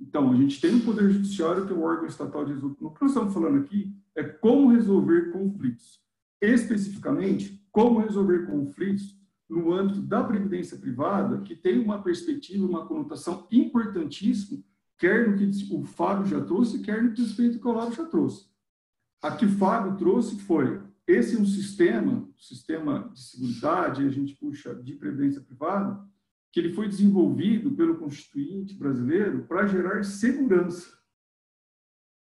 Então, a gente tem o Poder Judiciário, que é o órgão estatal de resolução. O que nós estamos falando aqui é como resolver conflitos especificamente como resolver conflitos no âmbito da previdência privada, que tem uma perspectiva, uma conotação importantíssima, quer no que o Fábio já trouxe, quer no que o Olavo já trouxe. A que o Fábio trouxe foi, esse é um sistema, sistema de seguridade, a gente puxa de previdência privada, que ele foi desenvolvido pelo Constituinte brasileiro para gerar segurança.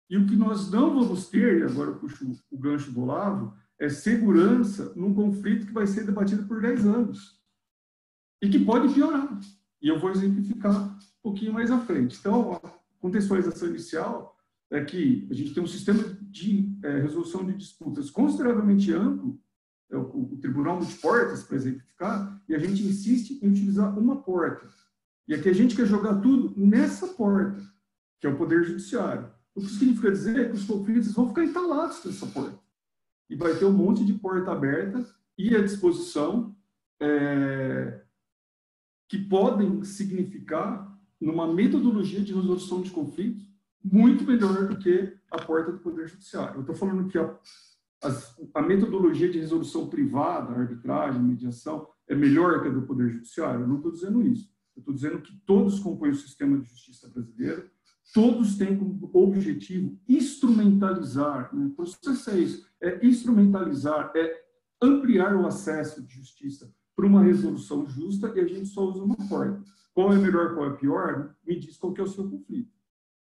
E o que nós não vamos ter, e agora eu puxo o gancho do Olavo, é segurança num conflito que vai ser debatido por 10 anos e que pode piorar. E eu vou exemplificar um pouquinho mais à frente. Então, a contextualização inicial é que a gente tem um sistema de é, resolução de disputas consideravelmente amplo, é o, o Tribunal Multiportas, para exemplificar, e a gente insiste em utilizar uma porta. E aqui a gente quer jogar tudo nessa porta, que é o Poder Judiciário. O que significa dizer que os conflitos vão ficar entalados nessa porta e vai ter um monte de porta aberta e à disposição é, que podem significar numa metodologia de resolução de conflitos muito melhor do que a porta do Poder Judiciário. Eu estou falando que a, a, a, metodologia de resolução privada, arbitragem, mediação, é melhor que a do Poder Judiciário? Eu não estou dizendo isso. Eu estou dizendo que todos compõem o sistema de justiça brasileiro, todos têm como objetivo instrumentalizar, né? o processo é isso, é instrumentalizar, é ampliar o acesso de justiça para uma resolução justa e a gente só usa uma porta. Qual é melhor, qual é pior? Me diz qual é o seu conflito,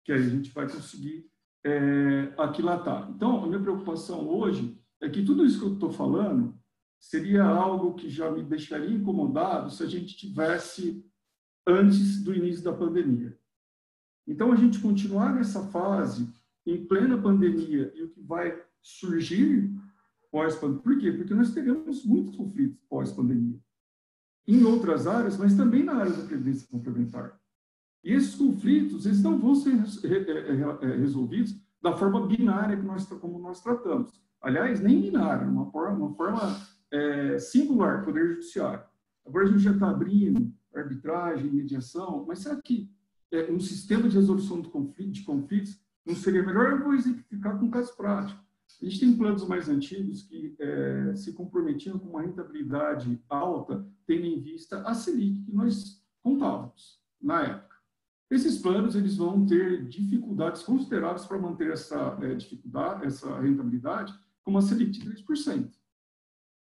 que aí a gente vai conseguir é, aquilatar. Então, a minha preocupação hoje é que tudo isso que eu estou falando seria algo que já me deixaria incomodado se a gente tivesse antes do início da pandemia. Então, a gente continuar nessa fase, em plena pandemia, e o que vai surgir pós-pandemia. Por quê? Porque nós teremos muitos conflitos pós-pandemia. Em outras áreas, mas também na área da previdência complementar. E esses conflitos, eles não vão ser resolvidos da forma binária que nós, como nós tratamos. Aliás, nem binária, uma forma, uma forma é, singular, Poder Judiciário. Agora a gente já está abrindo arbitragem, mediação, mas será que é, um sistema de resolução de, de conflitos não seria melhor? Eu vou exemplificar com um caso prático. A gente tem planos mais antigos que é, se comprometiam com uma rentabilidade alta, tendo em vista a Selic que nós contávamos na época. Esses planos eles vão ter dificuldades consideráveis para manter essa é, dificuldade, essa rentabilidade, com uma Selic de 3%.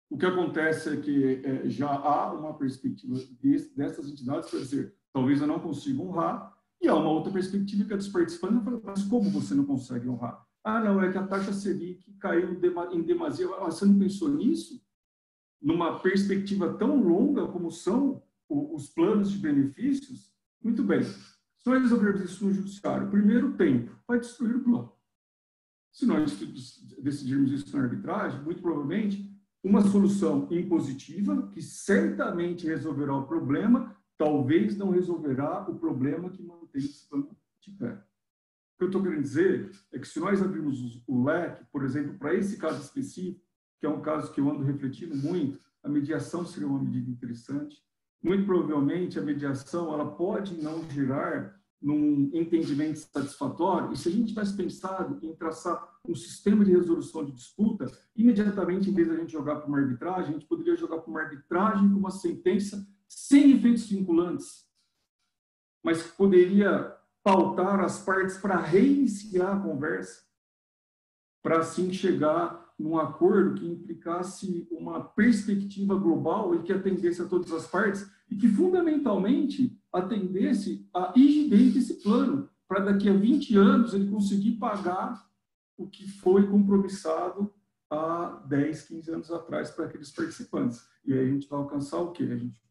O que acontece é que é, já há uma perspectiva desse, dessas entidades para dizer, talvez eu não consiga honrar, e há uma outra perspectiva que é dos participantes, mas como você não consegue honrar? Ah, não, é que a taxa Selic caiu em demasia. Ah, você não pensou nisso? Numa perspectiva tão longa como são os planos de benefícios? Muito bem. Se nós resolvermos isso no judiciário, primeiro tempo vai destruir o plano. Se nós decidirmos isso na arbitragem, muito provavelmente uma solução impositiva, que certamente resolverá o problema, talvez não resolverá o problema que mantém esse plano de pé. O que eu estou querendo dizer é que se nós abrirmos o leque, por exemplo, para esse caso específico, que é um caso que eu ando refletindo muito, a mediação seria uma medida interessante. Muito provavelmente a mediação ela pode não gerar num entendimento satisfatório, e se a gente tivesse pensado em traçar um sistema de resolução de disputa, imediatamente, em vez de a gente jogar para uma arbitragem, a gente poderia jogar para uma arbitragem com uma sentença sem efeitos vinculantes, mas que poderia pautar as partes para reiniciar a conversa, para assim chegar num acordo que implicasse uma perspectiva global e que atendesse a todas as partes e que, fundamentalmente, atendesse a rigidez desse plano, para daqui a 20 anos ele conseguir pagar o que foi compromissado há 10, 15 anos atrás para aqueles participantes. E aí a gente vai alcançar o quê? A gente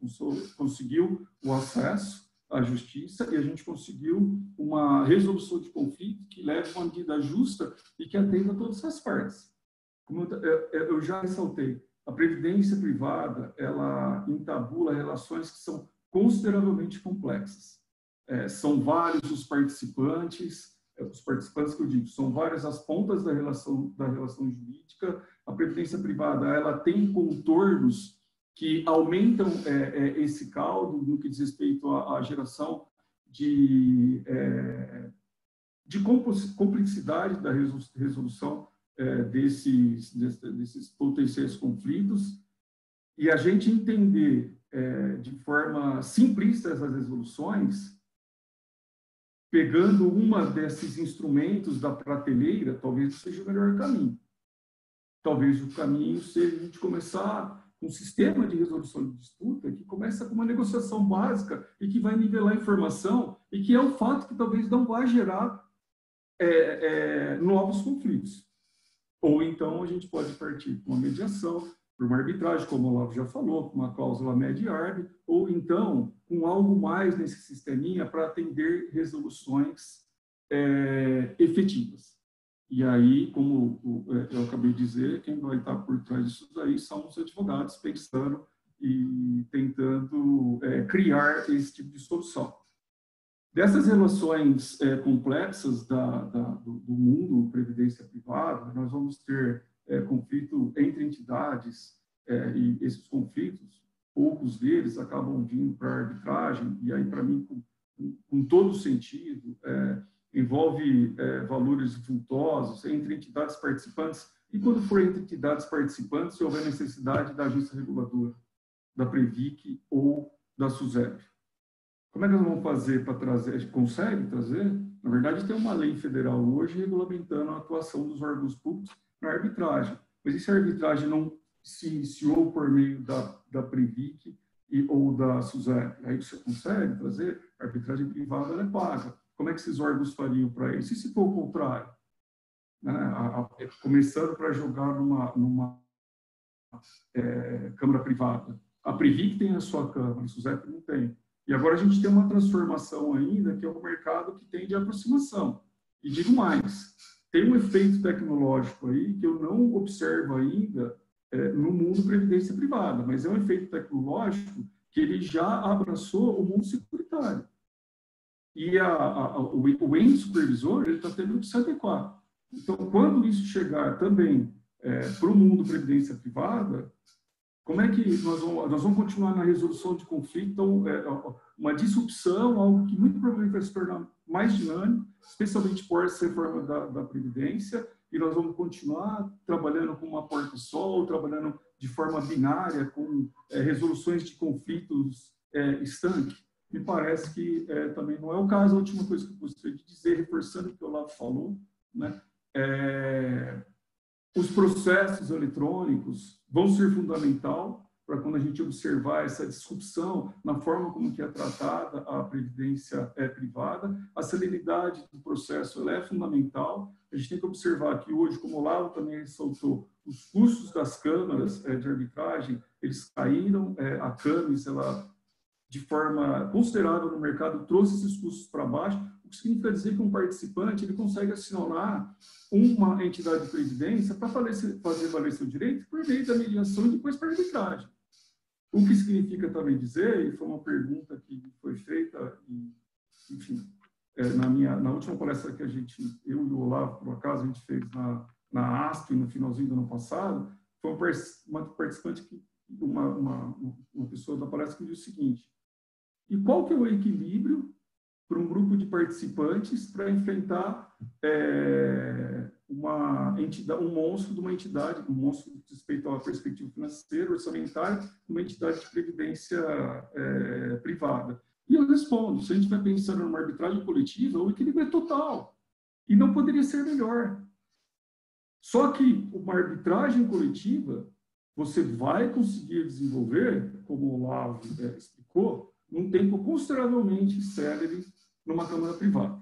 conseguiu o acesso à justiça e a gente conseguiu uma resolução de conflito que leve uma medida justa e que atenda todas as partes. Como eu já ressaltei, a previdência privada ela entabula relações que são consideravelmente complexas. É, são vários os participantes, é, os participantes que eu digo, são várias as pontas da relação da relação jurídica. A previdência privada ela tem contornos que aumentam é, é esse caldo no que diz respeito à, à geração de é, de complexidade da resolução é, desses, desses potenciais conflitos e a gente entender é, de forma simplista essas resoluções, pegando uma desses instrumentos da prateleira, talvez seja o melhor caminho. Talvez o caminho seja a gente começar um sistema de resolução de disputa que começa com uma negociação básica e que vai nivelar informação e que é um fato que talvez não vai gerar é, é, novos conflitos. Ou então a gente pode partir para uma mediação, para uma arbitragem, como o Olavo já falou, com uma cláusula média-arb, ou então com algo mais nesse sisteminha para atender resoluções é, efetivas. E aí, como é, eu acabei de dizer, quem vai estar por trás disso daí são os advogados pensando e tentando é, criar esse tipo de solução. Dessas relações é, complexas da, da, do, do, mundo previdência privada, nós vamos ter é, conflito entre entidades é, e esses conflitos, poucos deles acabam vindo para arbitragem, e aí, para mim, com, com, todo sentido, é, envolve é, valores vultosos entre entidades participantes, e quando for entre entidades participantes, se houver necessidade da agência reguladora, da Previc ou da SUSEP. Como é que nós vamos fazer para trazer? Consegue trazer? Na verdade, tem uma lei federal hoje regulamentando a atuação dos órgãos públicos na arbitragem. Mas e se a arbitragem não se iniciou por meio da, da Previc e, ou da SUSEP? Aí você consegue trazer? A arbitragem privada é paga. Como é que esses órgãos fariam para isso? E se for o contrário? Né? A, a, começando para jogar numa, numa é, Câmara privada. A Previc tem a sua Câmara, a SUSEP não tem. E agora a gente tem uma transformação ainda, que é um mercado que tem de aproximação. E digo mais, tem um efeito tecnológico aí que eu não observo ainda é, no mundo previdência privada, mas é um efeito tecnológico que ele já abraçou o mundo securitário. E a, a, o, o ente supervisor está tendo que se adequar. Então, quando isso chegar também é, para o mundo previdência privada, como é que nós vamos, nós vamos continuar na resolução de conflito? Então, é, uma disrupção, algo que muito provavelmente vai se tornar mais dinâmico, especialmente por essa reforma da, da Previdência, e nós vamos continuar trabalhando com uma porta só, trabalhando de forma binária, com é, resoluções de conflitos é, estanque. Me parece que é, também não é o caso. A última coisa que eu gostaria de dizer, reforçando o que o Olavo falou, né, é, os processos eletrônicos vão ser fundamental para quando a gente observar essa disrupção na forma como que é tratada a previdência é, privada. A celeridade do processo é fundamental. A gente tem que observar que hoje, como o Lavo também ressaltou, os custos das câmaras é, de arbitragem, eles caíram, é, a CAMES, ela de forma considerável no mercado, trouxe esses custos para baixo, o que significa dizer que um participante ele consegue acionar uma entidade de previdência para fazer, valer seu direito por meio da mediação e depois para arbitragem. O que significa também dizer, e foi uma pergunta que foi feita, enfim, é, na, minha, na última palestra que a gente, eu e o Olavo, por acaso, a gente fez na, na ASP no finalzinho do ano passado, foi uma participante, que, uma, uma, uma pessoa da palestra que disse o seguinte, e qual que é o equilíbrio para um grupo de participantes para enfrentar é, uma entidade, um monstro de uma entidade, um monstro respeito à perspectiva financeira, orçamentária, uma entidade de previdência é, privada. E eu respondo, se a gente vai pensando numa arbitragem coletiva, o equilíbrio é total. E não poderia ser melhor. Só que uma arbitragem coletiva, você vai conseguir desenvolver, como o Olavo é, explicou, num tempo consideravelmente célere numa câmara privada,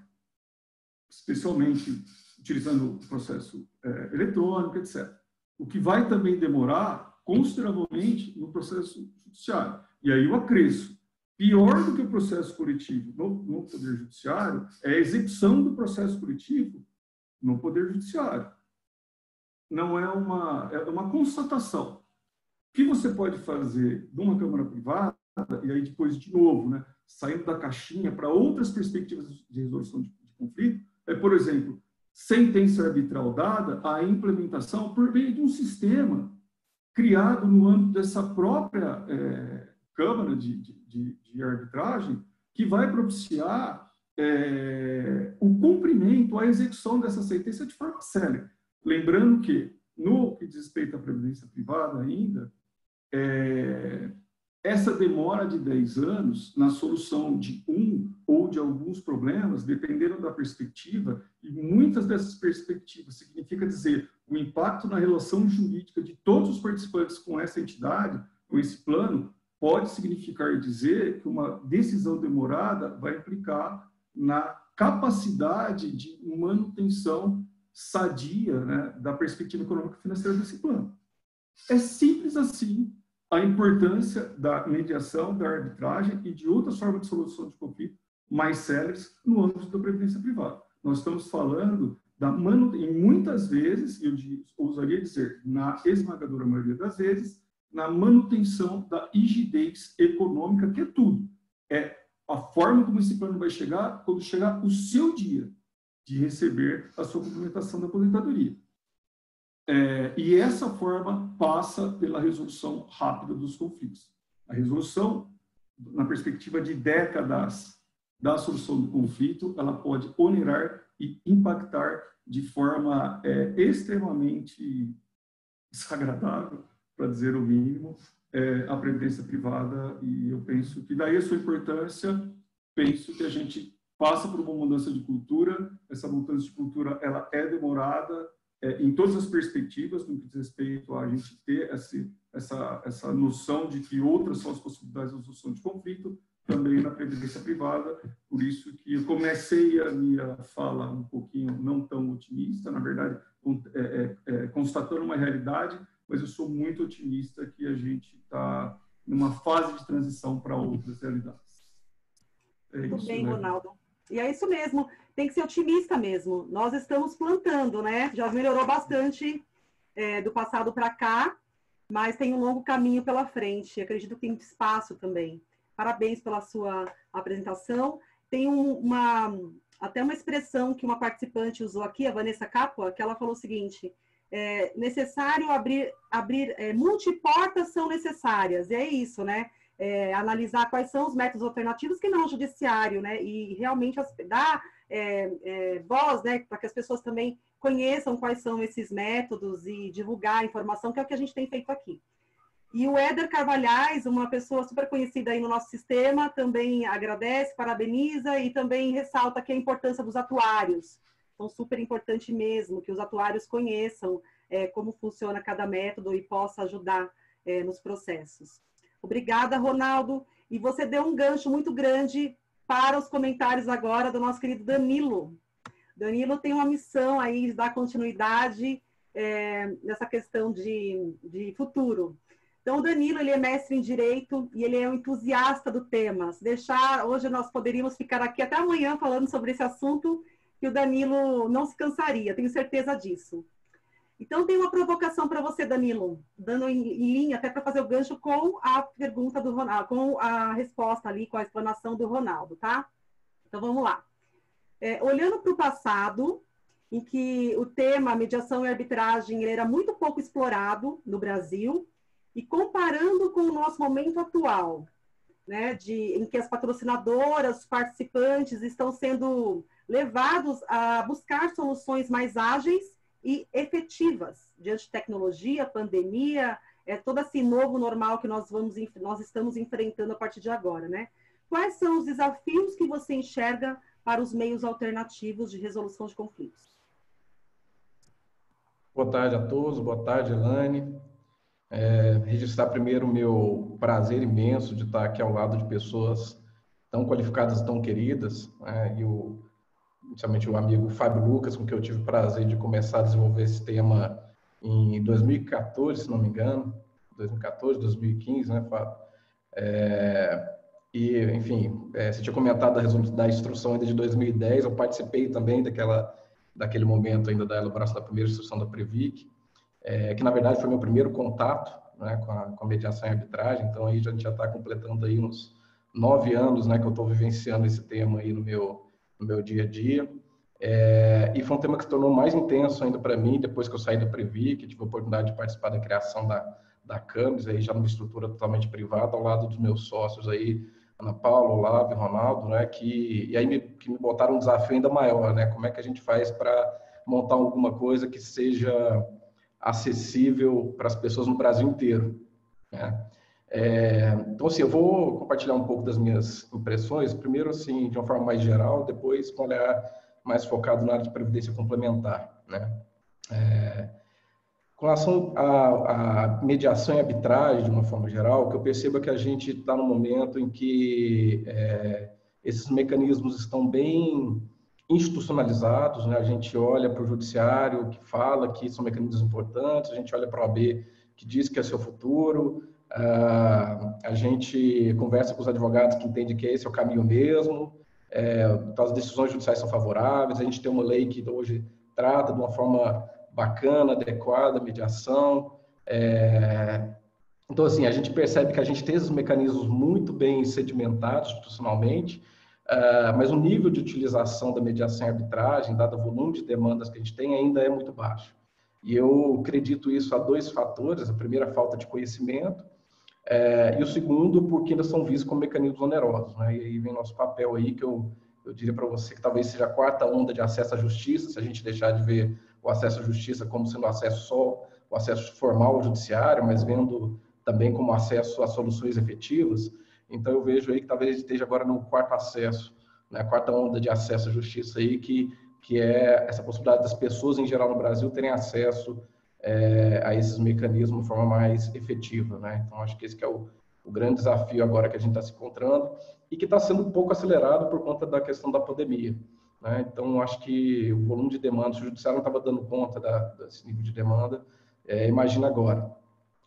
especialmente utilizando o processo é, eletrônico, etc. O que vai também demorar consideravelmente no processo judiciário. E aí eu acresço, pior do que o processo coletivo no, no Poder Judiciário é a execução do processo coletivo no Poder Judiciário. Não é uma, é uma constatação. O que você pode fazer numa Câmara privada e aí depois, de novo, né, saindo da caixinha para outras perspectivas de resolução de, de, conflito, é, por exemplo, sentença arbitral dada, a implementação por meio de um sistema criado no âmbito dessa própria é, Câmara de, de, de, arbitragem, que vai propiciar é, o cumprimento, a execução dessa sentença de forma séria. Lembrando que, no que diz respeito à previdência privada ainda, é, essa demora de 10 anos na solução de um ou de alguns problemas, dependendo da perspectiva, e muitas dessas perspectivas significa dizer o impacto na relação jurídica de todos os participantes com essa entidade, com esse plano, pode significar dizer que uma decisão demorada vai implicar na capacidade de manutenção sadia né, da perspectiva econômica e financeira desse plano. É simples assim a importância da mediação, da arbitragem e de outras formas de solução de conflito mais céleres no âmbito da previdência privada. Nós estamos falando da manutenção, e muitas vezes, eu ousaria dizer, na esmagadora maioria das vezes, na manutenção da rigidez econômica, que é tudo. É a forma como esse plano vai chegar quando chegar o seu dia de receber a sua complementação da aposentadoria. É, e essa forma passa pela resolução rápida dos conflitos. A resolução, na perspectiva de décadas da solução do conflito, ela pode onerar e impactar de forma é, extremamente desagradável, para dizer o mínimo, é, a previdência privada. E eu penso que daí a sua importância, penso que a gente passa por uma mudança de cultura. Essa mudança de cultura ela é demorada, é, em todas as perspectivas, no que diz respeito a gente ter essa, essa, essa noção de que outras são as possibilidades de resolução de conflito, também na previdência privada, por isso que eu comecei a minha fala um pouquinho não tão otimista, na verdade, é, é, é, constatando uma realidade, mas eu sou muito otimista que a gente está numa fase de transição para outras realidades. É Muito isso, bem, né? Ronaldo. E é isso mesmo tem que ser otimista mesmo. Nós estamos plantando, né? Já melhorou bastante é, do passado para cá, mas tem um longo caminho pela frente. Acredito que tem espaço também. Parabéns pela sua apresentação. Tem um, uma até uma expressão que uma participante usou aqui, a Vanessa Capua, que ela falou o seguinte: é necessário abrir, abrir é, multiportas são necessárias. E é isso, né? É, analisar quais são os métodos alternativos que não o judiciário, né? E realmente dar é, é, voz, né, para que as pessoas também conheçam quais são esses métodos e divulgar a informação, que é o que a gente tem feito aqui. E o Éder Carvalhais, uma pessoa super conhecida aí no nosso sistema, também agradece, parabeniza e também ressalta que a importância dos atuários. Então, super importante mesmo que os atuários conheçam é, como funciona cada método e possa ajudar é, nos processos. Obrigada, Ronaldo. E você deu um gancho muito grande para os comentários agora do nosso querido Danilo. Danilo tem uma missão aí de dar continuidade é, nessa questão de, de futuro. Então, o Danilo, ele é mestre em Direito e ele é um entusiasta do tema. Se deixar, hoje nós poderíamos ficar aqui até amanhã falando sobre esse assunto, que o Danilo não se cansaria, tenho certeza disso. Então, tem uma provocação para você, Danilo, dando em, em linha, até para fazer o gancho com a pergunta do Ronaldo, com a resposta ali, com a explanação do Ronaldo, tá? Então, vamos lá. É, olhando para o passado, em que o tema mediação e arbitragem era muito pouco explorado no Brasil, e comparando com o nosso momento atual, né, de, em que as patrocinadoras, os participantes estão sendo levados a buscar soluções mais ágeis e efetivas diante de tecnologia, pandemia, é todo esse novo normal que nós vamos nós estamos enfrentando a partir de agora, né? Quais são os desafios que você enxerga para os meios alternativos de resolução de conflitos? Boa tarde a todos, boa tarde, Elane. É, registrar primeiro o meu prazer imenso de estar aqui ao lado de pessoas tão qualificadas, tão queridas, né? e o, principalmente o amigo Fábio Lucas, com quem eu tive o prazer de começar a desenvolver esse tema em 2014, se não me engano, 2014, 2015, né, Fábio? É, e, enfim, é, você tinha comentado da, da instrução ainda de 2010, eu participei também daquela, daquele momento ainda da elaboração da primeira instrução da Previc, é, que na verdade foi meu primeiro contato né, com, a, com a mediação e arbitragem, então aí a gente já está completando aí uns nove anos né, que eu estou vivenciando esse tema aí no meu, no meu dia a dia. É, e foi um tema que se tornou mais intenso ainda para mim depois que eu saí da Previ, que tive a oportunidade de participar da criação da, da Camis, aí já numa estrutura totalmente privada, ao lado dos meus sócios aí, Ana Paula, Olavo e Ronaldo, né, que, e aí me, que me botaram um desafio ainda maior, né, como é que a gente faz para montar alguma coisa que seja acessível para as pessoas no Brasil inteiro. Né? É, então, assim, eu vou compartilhar um pouco das minhas impressões, primeiro, assim, de uma forma mais geral, depois com um olhar mais focado na área de previdência complementar, né? É, com relação à, mediação e arbitragem, de uma forma geral, o que eu percebo é que a gente está no momento em que é, esses mecanismos estão bem institucionalizados, né? A gente olha para o judiciário que fala que são mecanismos importantes, a gente olha para a OAB que diz que é seu futuro, uh, a gente conversa com os advogados que entendem que esse é o caminho mesmo, é, então as decisões judiciais são favoráveis, a gente tem uma lei que hoje trata de uma forma bacana, adequada, mediação. É, então, assim, a gente percebe que a gente tem esses mecanismos muito bem sedimentados institucionalmente, Uh, mas o nível de utilização da mediação e arbitragem, dado o volume de demandas que a gente tem, ainda é muito baixo. E eu acredito isso a dois fatores: a primeira, a falta de conhecimento, é, e o segundo, porque ainda são vistos como mecanismos onerosos. Né? E aí vem nosso papel aí, que eu, eu diria para você que talvez seja a quarta onda de acesso à justiça, se a gente deixar de ver o acesso à justiça como sendo acesso só, o acesso formal ao judiciário, mas vendo também como acesso a soluções efetivas. Então, eu vejo aí que talvez esteja agora no quarto acesso, né, quarta onda de acesso à justiça aí, que, que é essa possibilidade das pessoas em geral no Brasil terem acesso é, a esses mecanismos de forma mais efetiva. Né? Então, acho que esse que é o, o grande desafio agora que a gente está se encontrando e que está sendo um pouco acelerado por conta da questão da pandemia. Né? Então, acho que o volume de demanda, o judiciário não estava dando conta da, desse nível de demanda, é, imagina agora.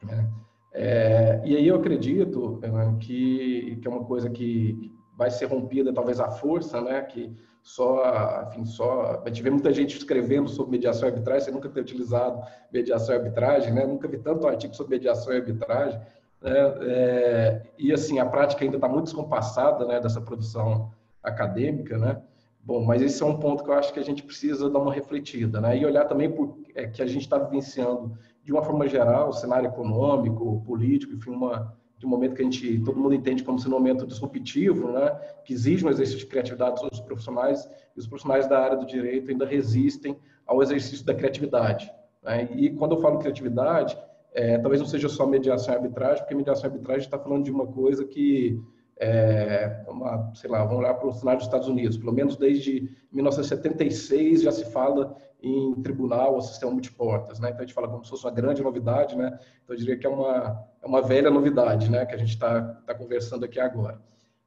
Né? É, e aí eu acredito que, que é uma coisa que vai ser rompida talvez à força, né? Que só, enfim, só. A muita gente escrevendo sobre mediação e arbitragem, você nunca ter utilizado mediação e arbitragem, né? Nunca vi tanto artigo sobre mediação e arbitragem. Né? É, e assim, a prática ainda está muito descompassada, né? Dessa produção acadêmica, né? Bom, mas esse é um ponto que eu acho que a gente precisa dar uma refletida, né? E olhar também por é, que a gente está vivenciando de uma forma geral, o cenário econômico, político, enfim, uma, de um momento que a gente, todo mundo entende como sendo um momento disruptivo, né, que exige um exercício de criatividade dos profissionais, e os profissionais da área do direito ainda resistem ao exercício da criatividade. Né? E quando eu falo criatividade, é, talvez não seja só mediação e arbitragem, porque mediação e arbitragem está falando de uma coisa que é, uma, sei lá, vamos olhar para o cenário dos Estados Unidos, pelo menos desde 1976 já se fala em tribunal ou sistema multiportas, né? Então a gente fala como se fosse uma grande novidade, né? Então eu diria que é uma, é uma velha novidade, né? Que a gente está tá conversando aqui agora.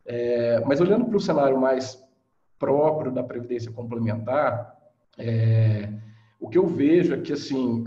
É, mas olhando para o cenário mais próprio da previdência complementar, é, o que eu vejo é que assim,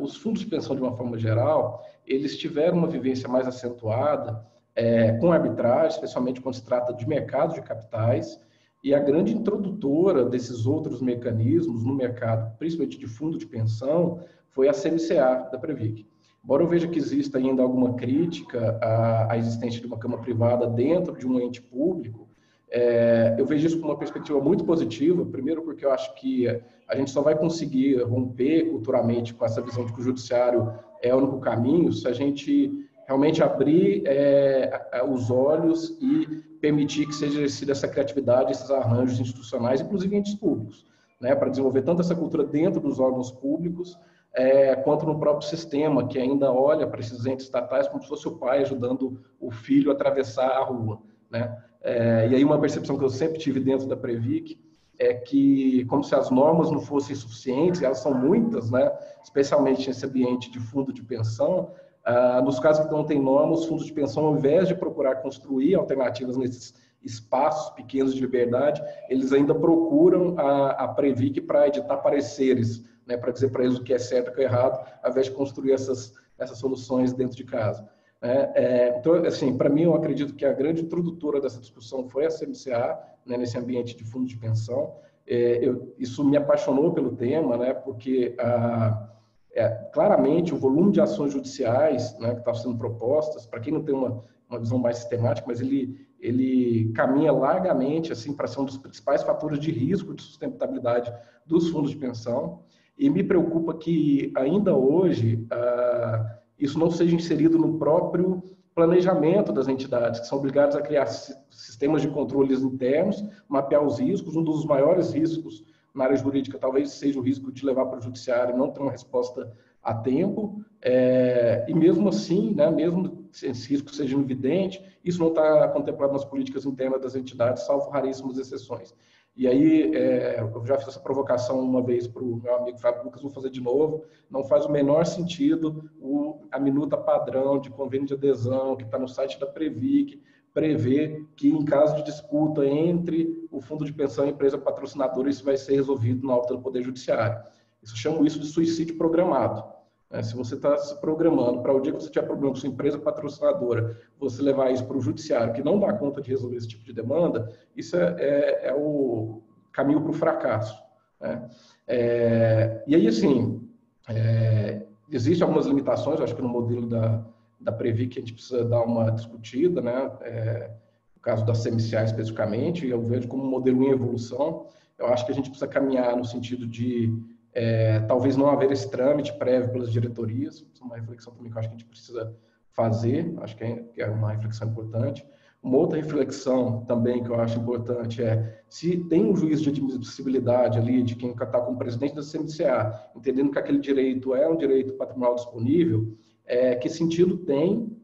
os fundos de pensão de uma forma geral, eles tiveram uma vivência mais acentuada é, com arbitragem, especialmente quando se trata de mercado de capitais, e a grande introdutora desses outros mecanismos no mercado, principalmente de fundo de pensão, foi a CMCA da Previc. Embora eu veja que exista ainda alguma crítica à, à existência de uma cama privada dentro de um ente público, é, eu vejo isso com uma perspectiva muito positiva. Primeiro, porque eu acho que a gente só vai conseguir romper culturalmente com essa visão de que o judiciário é o único caminho se a gente realmente abrir é, os olhos e permitir que seja exercida essa criatividade, esses arranjos institucionais, inclusive entes públicos, né, para desenvolver tanto essa cultura dentro dos órgãos públicos, é, quanto no próprio sistema, que ainda olha para esses entes estatais como se fosse o pai ajudando o filho a atravessar a rua. Né? É, e aí uma percepção que eu sempre tive dentro da Previc é que, como se as normas não fossem suficientes, elas são muitas, né? especialmente nesse ambiente de fundo de pensão, ah, nos casos que não tem normas, os fundos de pensão, ao invés de procurar construir alternativas nesses espaços pequenos de liberdade, eles ainda procuram a, a Previc para editar pareceres, né, para dizer para eles o que é certo e o que é errado, ao invés de construir essas, essas soluções dentro de casa. É, é, então, assim, para mim, eu acredito que a grande introdutora dessa discussão foi a CMCA, né, nesse ambiente de fundo de pensão. É, eu, isso me apaixonou pelo tema, né, porque a, é, claramente o volume de ações judiciais né, que estão sendo propostas, para quem não tem uma, uma visão mais sistemática, mas ele, ele caminha largamente assim para ser um dos principais fatores de risco de sustentabilidade dos fundos de pensão. E me preocupa que ainda hoje ah, isso não seja inserido no próprio planejamento das entidades, que são obrigadas a criar sistemas de controles internos, mapear os riscos. Um dos maiores riscos na área jurídica talvez seja o risco de levar para o judiciário não ter uma resposta a tempo. É, e mesmo assim, né, mesmo se esse risco seja evidente, isso não está contemplado nas políticas internas das entidades, salvo raríssimas exceções. E aí, é, eu já fiz essa provocação uma vez para o meu amigo Fábio Lucas, vou fazer de novo. Não faz o menor sentido o, a minuta padrão de convênio de adesão que está no site da Previc prever que, em caso de disputa entre o fundo de pensão e a empresa patrocinadora, isso vai ser resolvido na alta do Poder Judiciário. Isso chamo isso de suicídio programado. Né? Se você está se programando para o dia que você tiver problema com sua empresa patrocinadora, você levar isso para o judiciário, que não dá conta de resolver esse tipo de demanda, isso é, é, é o caminho para o fracasso. Né? É, e aí, assim, é, existem algumas limitações, acho que no modelo da, da Previ que a gente precisa dar uma discutida, né? É, no caso da CMCA especificamente, eu vejo como um modelo em evolução. Eu acho que a gente precisa caminhar no sentido de é, talvez não haver esse trâmite prévio pelas diretorias, isso é uma reflexão também que eu acho que a gente precisa fazer, acho que é, é uma reflexão importante. Uma outra reflexão também que eu acho importante é se tem um juiz de admissibilidade ali de quem está como presidente da CMCA, entendendo que aquele direito é um direito patrimonial disponível, é, que sentido tem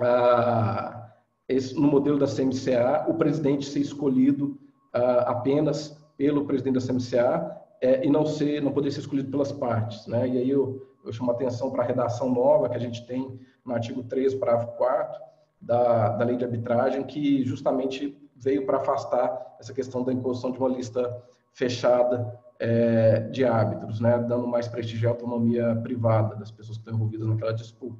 ah, esse, no modelo da CMCA o presidente ser escolhido ah, apenas pelo presidente da CMCA é, e não ser, não poder ser escolhido pelas partes, né? E aí eu, eu chamo a atenção para a redação nova que a gente tem no artigo 3, parágrafo 4 da, da lei de arbitragem, que justamente veio para afastar essa questão da imposição de uma lista fechada é, de árbitros, né? Dando mais prestígio à autonomia privada das pessoas que estão envolvidas naquela disputa.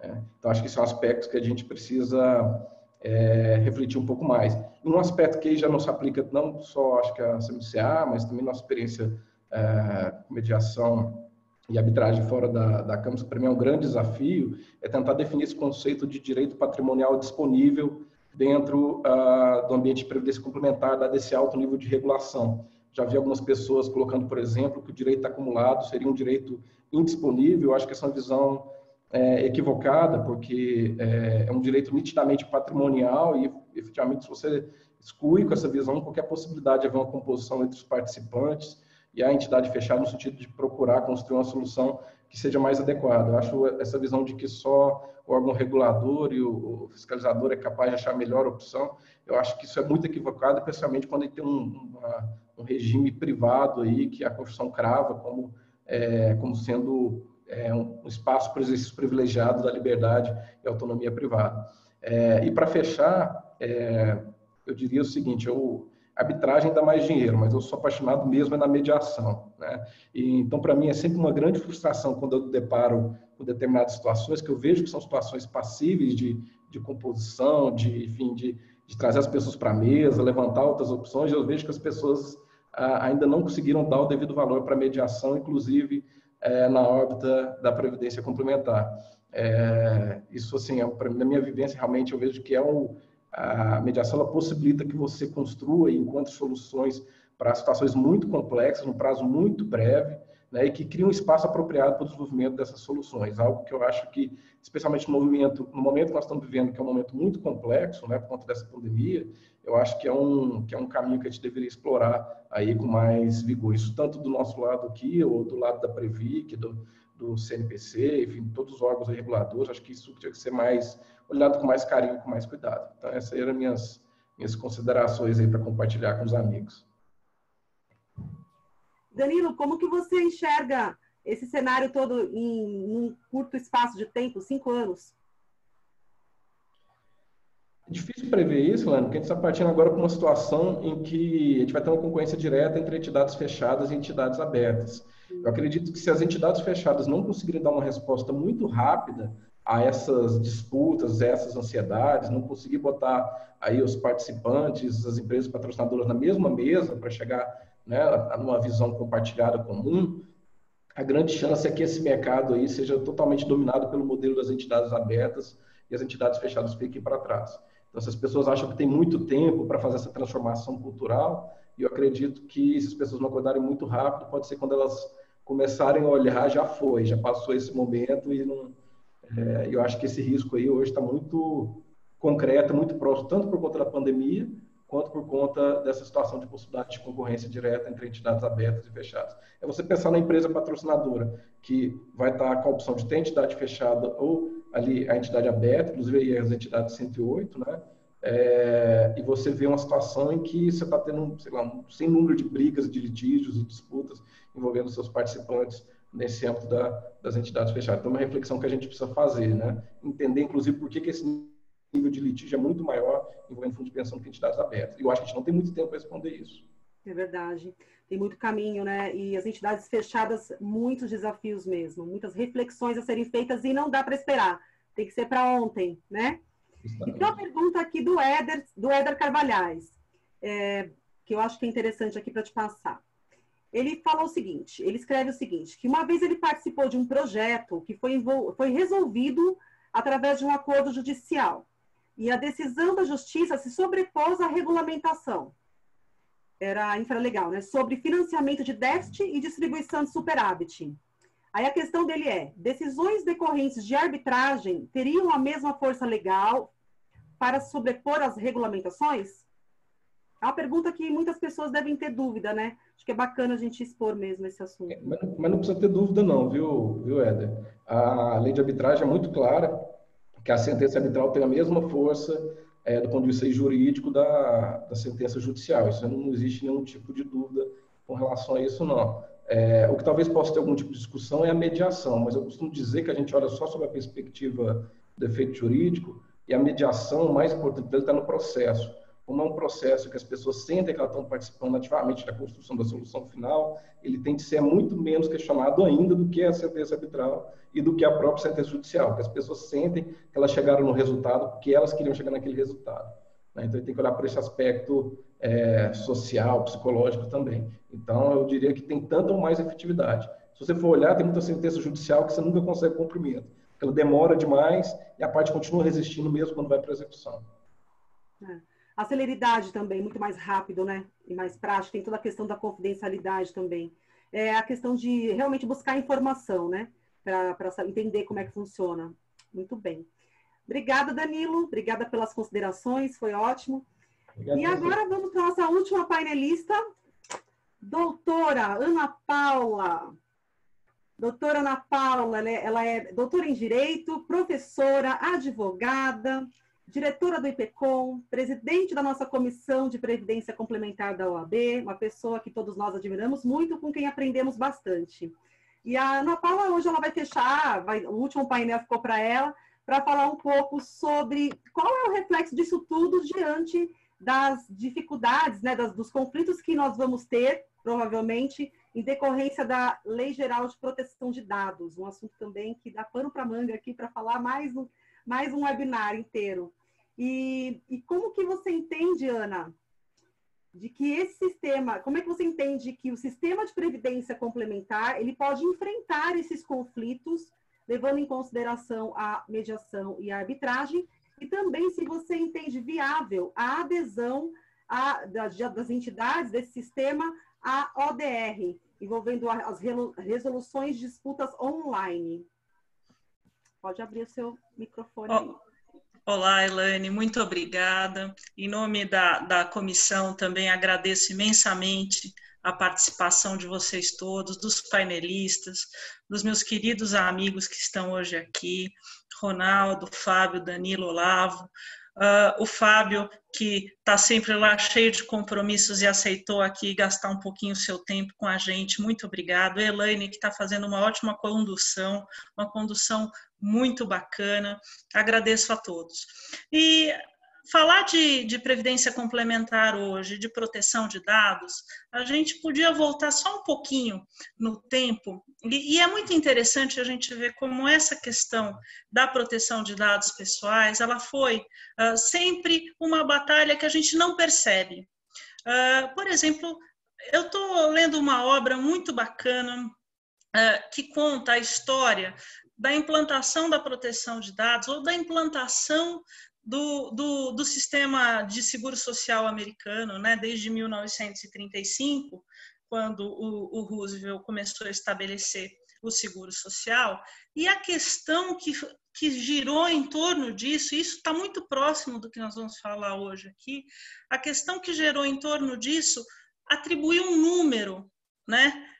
É. Então, acho que são aspectos que a gente precisa é, refletir um pouco mais. E um aspecto que já não se aplica não só, acho que a CMCA, mas também nossa experiência é, mediação e arbitragem fora da, da Câmara, para mim é um grande desafio, é tentar definir esse conceito de direito patrimonial disponível dentro uh, do ambiente de previdência complementar, desse alto nível de regulação. Já vi algumas pessoas colocando, por exemplo, que o direito acumulado seria um direito indisponível. Eu acho que essa é uma visão é, equivocada, porque é, é, um direito nitidamente patrimonial e, efetivamente, se você exclui com essa visão qualquer possibilidade de haver uma composição entre os participantes e a entidade fechada no sentido de procurar construir uma solução que seja mais adequada. Eu acho essa visão de que só o órgão regulador e o fiscalizador é capaz de achar a melhor opção, eu acho que isso é muito equivocado, especialmente quando ele tem um, uma, um regime privado aí que a Constituição crava como, é, como sendo é, um espaço para exercício privilegiado da liberdade e autonomia privada. É, e para fechar, é, eu diria o seguinte: eu, arbitragem dá mais dinheiro, mas eu sou apaixonado mesmo é na mediação. Né? E, então, para mim, é sempre uma grande frustração quando eu deparo com determinadas situações, que eu vejo que são situações passíveis de, de composição, de, enfim, de, de trazer as pessoas para a mesa, levantar outras opções, eu vejo que as pessoas ainda não conseguiram dar o devido valor para mediação, inclusive é, na órbita da previdência complementar. É, isso, assim, é, na minha vivência, realmente, eu vejo que é um, a mediação ela possibilita que você construa e encontre soluções para situações muito complexas, num prazo muito breve, né, e que cria um espaço apropriado para o desenvolvimento dessas soluções. Algo que eu acho que, especialmente no momento, no momento que nós estamos vivendo, que é um momento muito complexo, né, por conta dessa pandemia, eu acho que é um que é um caminho que a gente deveria explorar aí com mais vigor. Isso tanto do nosso lado aqui, ou do lado da Previc, do, do CNPC, enfim, todos os órgãos reguladores, acho que isso tinha que ser mais olhado com mais carinho, com mais cuidado. Então, essas eram minhas minhas considerações aí para compartilhar com os amigos. Danilo, como que você enxerga esse cenário todo em um curto espaço de tempo, cinco anos? É difícil prever isso, Lano, porque a gente está partindo agora para uma situação em que a gente vai ter uma concorrência direta entre entidades fechadas e entidades abertas. Eu acredito que se as entidades fechadas não conseguirem dar uma resposta muito rápida a essas disputas, a essas ansiedades, não conseguir botar aí os participantes, as empresas patrocinadoras na mesma mesa para chegar né, numa visão compartilhada comum, a grande chance é que esse mercado aí seja totalmente dominado pelo modelo das entidades abertas e as entidades fechadas fiquem para trás. Então, as pessoas acham que tem muito tempo para fazer essa transformação cultural, e eu acredito que se as pessoas não acordarem muito rápido, pode ser quando elas começarem a olhar, já foi, já passou esse momento e não. É, eu acho que esse risco aí hoje está muito concreto, muito próximo, tanto por conta da pandemia, quanto por conta dessa situação de possibilidade de concorrência direta entre entidades abertas e fechadas. É você pensar na empresa patrocinadora, que vai estar com a opção de ter entidade fechada ou ali a entidade aberta, inclusive aí as entidades 108, né? É, e você vê uma situação em que você está tendo, sei lá, um sem número de brigas, de litígios e disputas envolvendo seus participantes nesse âmbito da, das entidades fechadas. Então, é uma reflexão que a gente precisa fazer, né? Entender, inclusive, por que, que esse nível de litígio é muito maior envolvendo fundo de pensão que entidades abertas. E eu acho que a gente não tem muito tempo para responder isso. É verdade. Tem muito caminho, né? E as entidades fechadas, muitos desafios mesmo, muitas reflexões a serem feitas e não dá para esperar. Tem que ser para ontem, né? Exatamente. Então, a pergunta aqui do Éder, do Éder Carvalhais, é, que eu acho que é interessante aqui para te passar. Ele fala o seguinte, ele escreve o seguinte, que uma vez ele participou de um projeto que foi, foi resolvido através de um acordo judicial. E a decisão da justiça se sobrepôs à regulamentação era infralegal, né? Sobre financiamento de déficit e distribuição de superávit. Aí a questão dele é: decisões decorrentes de arbitragem teriam a mesma força legal para sobrepor as regulamentações? É uma pergunta que muitas pessoas devem ter dúvida, né? Acho que é bacana a gente expor mesmo esse assunto. É, mas, mas, não precisa ter dúvida, não, viu, viu, Éder? A lei de arbitragem é muito clara que a sentença arbitral tem a mesma força é, do ponto de vista jurídico da, da sentença judicial. Isso não existe nenhum tipo de dúvida com relação a isso, não. É, o que talvez possa ter algum tipo de discussão é a mediação, mas eu costumo dizer que a gente olha só sobre a perspectiva do efeito jurídico e a mediação, mais importante dele está no processo. Como é um processo que as pessoas sentem que elas estão participando ativamente da construção da solução final, ele tem de ser muito menos questionado ainda do que a sentença arbitral e do que a própria sentença judicial, porque as pessoas sentem que elas chegaram no resultado porque elas queriam chegar naquele resultado. Né? Então, tem que olhar para esse aspecto é, social, psicológico também. Então, eu diria que tem tanto ou mais efetividade. Se você for olhar, tem muita sentença judicial que você nunca consegue cumprimento. Ela demora demais e a parte continua resistindo mesmo quando vai para a execução. É. A celeridade também, muito mais rápido, né? E mais prático. Tem toda a questão da confidencialidade também. É a questão de realmente buscar informação, né? para entender como é que funciona. Muito bem. Obrigada, Danilo. Obrigada pelas considerações, foi ótimo. Obrigado, e agora vamos para a nossa última painelista, doutora Ana Paula. Doutora Ana Paula, ela é, ela é doutora em Direito, professora, advogada, diretora do IPCOM, presidente da nossa Comissão de Previdência Complementar da OAB, uma pessoa que todos nós admiramos muito, com quem aprendemos bastante. E a Ana Paula hoje ela vai fechar, vai, o último painel ficou para ela, para falar um pouco sobre qual é o reflexo disso tudo diante das dificuldades, né, das, dos conflitos que nós vamos ter, provavelmente, em decorrência da Lei Geral de Proteção de Dados, um assunto também que dá pano para manga aqui para falar mais mais um webinar inteiro. E, e como que você entende, Ana, de que esse sistema, como é que você entende que o sistema de previdência complementar, ele pode enfrentar esses conflitos, levando em consideração a mediação e a arbitragem, e também se você entende viável a adesão a, das, das entidades desse sistema à ODR, envolvendo as resoluções de disputas online. Pode abrir o seu microfone aí. Olá, Elaine, muito obrigada. Em nome da, da comissão, também agradeço imensamente a participação de vocês todos, dos painelistas, dos meus queridos amigos que estão hoje aqui, Ronaldo, Fábio, Danilo, Olavo, Uh, o Fábio, que está sempre lá cheio de compromissos e aceitou aqui gastar um pouquinho o seu tempo com a gente, muito obrigado. Elaine, que está fazendo uma ótima condução, uma condução muito bacana, agradeço a todos. E falar de, de, previdência complementar hoje, de proteção de dados, a gente podia voltar só um pouquinho no tempo, e, e, é muito interessante a gente ver como essa questão da proteção de dados pessoais, ela foi uh, sempre uma batalha que a gente não percebe. Uh, por exemplo, eu estou lendo uma obra muito bacana uh, que conta a história da implantação da proteção de dados ou da implantação do, do, do, sistema de seguro social americano, né, desde 1935, quando o, o Roosevelt começou a estabelecer o seguro social, e a questão que, que girou em torno disso, isso está muito próximo do que nós vamos falar hoje aqui, a questão que gerou em torno disso atribuiu um número, né,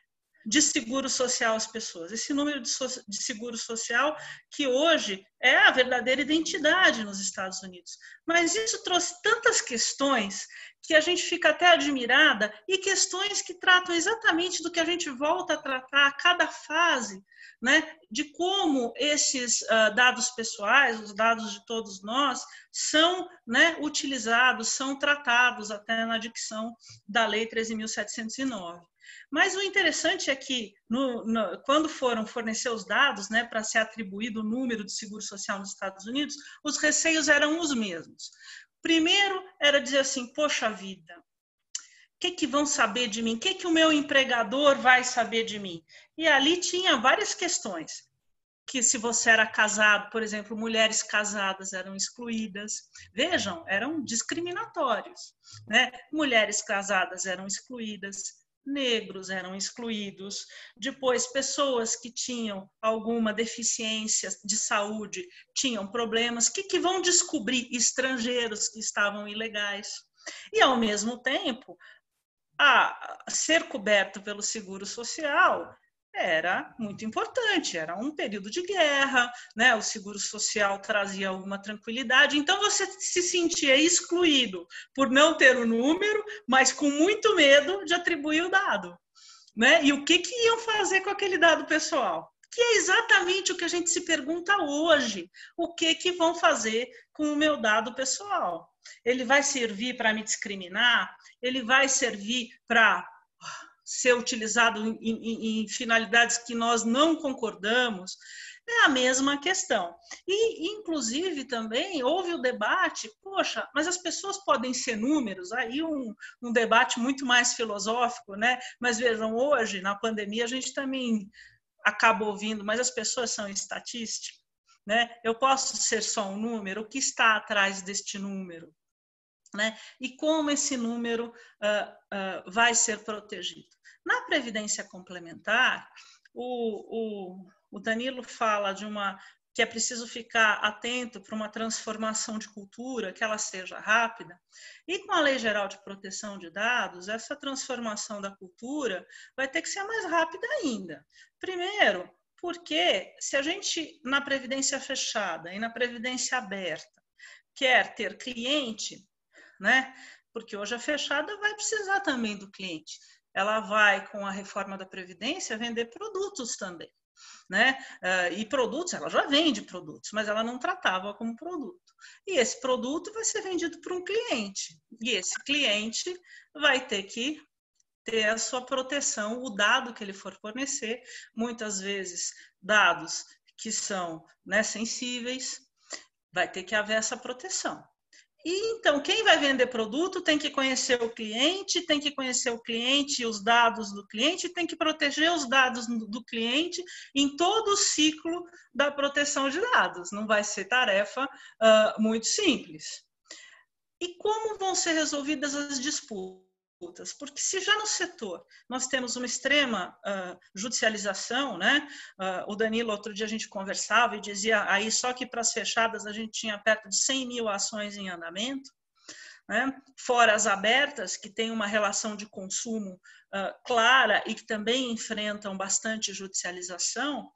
de seguro social às pessoas. Esse número de, so de, seguro social que hoje é a verdadeira identidade nos Estados Unidos. Mas isso trouxe tantas questões que a gente fica até admirada e questões que tratam exatamente do que a gente volta a tratar a cada fase, né? De como esses uh, dados pessoais, os dados de todos nós, são né, utilizados, são tratados até na dicção da Lei 13.709. Mas o interessante é que, no, no, quando foram fornecer os dados né, para ser atribuído o número de seguro social nos Estados Unidos, os receios eram os mesmos. Primeiro era dizer assim: poxa vida, o que, que vão saber de mim? O que, que o meu empregador vai saber de mim? E ali tinha várias questões. Que se você era casado, por exemplo, mulheres casadas eram excluídas. Vejam, eram discriminatórios. Né? Mulheres casadas eram excluídas, negros eram excluídos, depois pessoas que tinham alguma deficiência de saúde tinham problemas, que, que vão descobrir estrangeiros que estavam ilegais. E, ao mesmo tempo, a ser coberto pelo seguro social era muito importante, era um período de guerra, né? o seguro social trazia alguma tranquilidade, então você se sentia excluído por não ter o número, mas com muito medo de atribuir o dado. Né? E o que, que iam fazer com aquele dado pessoal? Que é exatamente o que a gente se pergunta hoje. O que, que vão fazer com o meu dado pessoal? Ele vai servir para me discriminar? Ele vai servir para ser utilizado em, em, em, finalidades que nós não concordamos, é a mesma questão. E, inclusive, também houve o debate, poxa, mas as pessoas podem ser números, aí um, um debate muito mais filosófico, né? Mas vejam, hoje, na pandemia, a gente também acaba ouvindo, mas as pessoas são estatísticas, né? Eu posso ser só um número, o que está atrás deste número? Né? E como esse número uh, uh, vai ser protegido. Na Previdência Complementar, o, o, o Danilo fala de uma que é preciso ficar atento para uma transformação de cultura, que ela seja rápida. E com a Lei Geral de Proteção de Dados, essa transformação da cultura vai ter que ser mais rápida ainda. Primeiro, porque se a gente, na previdência fechada e na previdência aberta, quer ter cliente, né? Porque hoje a fechada vai precisar também do cliente. Ela vai, com a reforma da Previdência, vender produtos também. Né? Uh, e produtos, ela já vende produtos, mas ela não tratava como produto. E esse produto vai ser vendido para um cliente. E esse cliente vai ter que ter a sua proteção, o dado que ele for fornecer, muitas vezes dados que são né, sensíveis, vai ter que haver essa proteção. E então, quem vai vender produto tem que conhecer o cliente, tem que conhecer o cliente e os dados do cliente, tem que proteger os dados do cliente em todo o ciclo da proteção de dados. Não vai ser tarefa uh, muito simples. E como vão ser resolvidas as disputas? Porque se já no setor nós temos uma extrema uh, judicialização, né? Uh, o Danilo, outro dia a gente conversava e dizia aí só que para as fechadas a gente tinha perto de 100 mil ações em andamento, né? fora as abertas, que têm uma relação de consumo uh, clara e que também enfrentam bastante judicialização,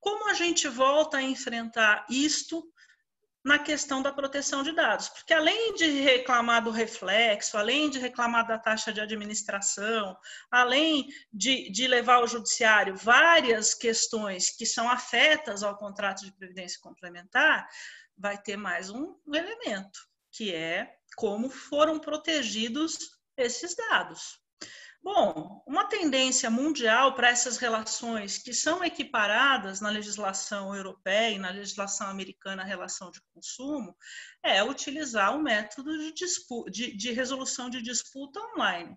como a gente volta a enfrentar isto na questão da proteção de dados, porque além de reclamar do reflexo, além de reclamar da taxa de administração, além de, de levar ao judiciário várias questões que são afetas ao contrato de previdência complementar, vai ter mais um elemento, que é como foram protegidos esses dados. Bom, uma tendência mundial para essas relações que são equiparadas na legislação europeia e na legislação americana, a relação de consumo, é utilizar o método de, de, de resolução de disputa online,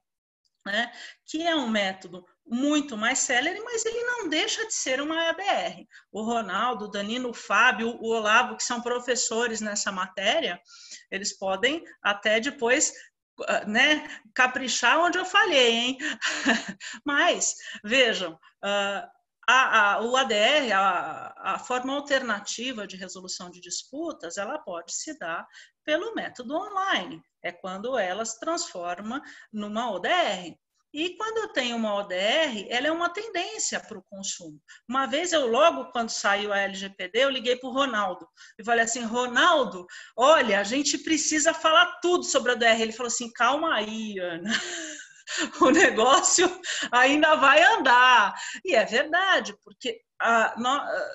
né? que é um método muito mais célere, mas ele não deixa de ser uma ADR. O Ronaldo, o Danilo, o Fábio, o Olavo, que são professores nessa matéria, eles podem até depois né, caprichar onde eu falhei, hein? Mas, vejam, uh, a, a, o ADR, a, a, forma alternativa de resolução de disputas, ela pode se dar pelo método online. É quando ela se transforma numa ODR. E quando eu tenho uma ODR, ela é uma tendência para o consumo. Uma vez eu, logo quando saiu a LGPD, eu liguei para o Ronaldo e falei assim: Ronaldo, olha, a gente precisa falar tudo sobre a ODR. Ele falou assim: calma aí, Ana. O negócio ainda vai andar. E é verdade, porque, a,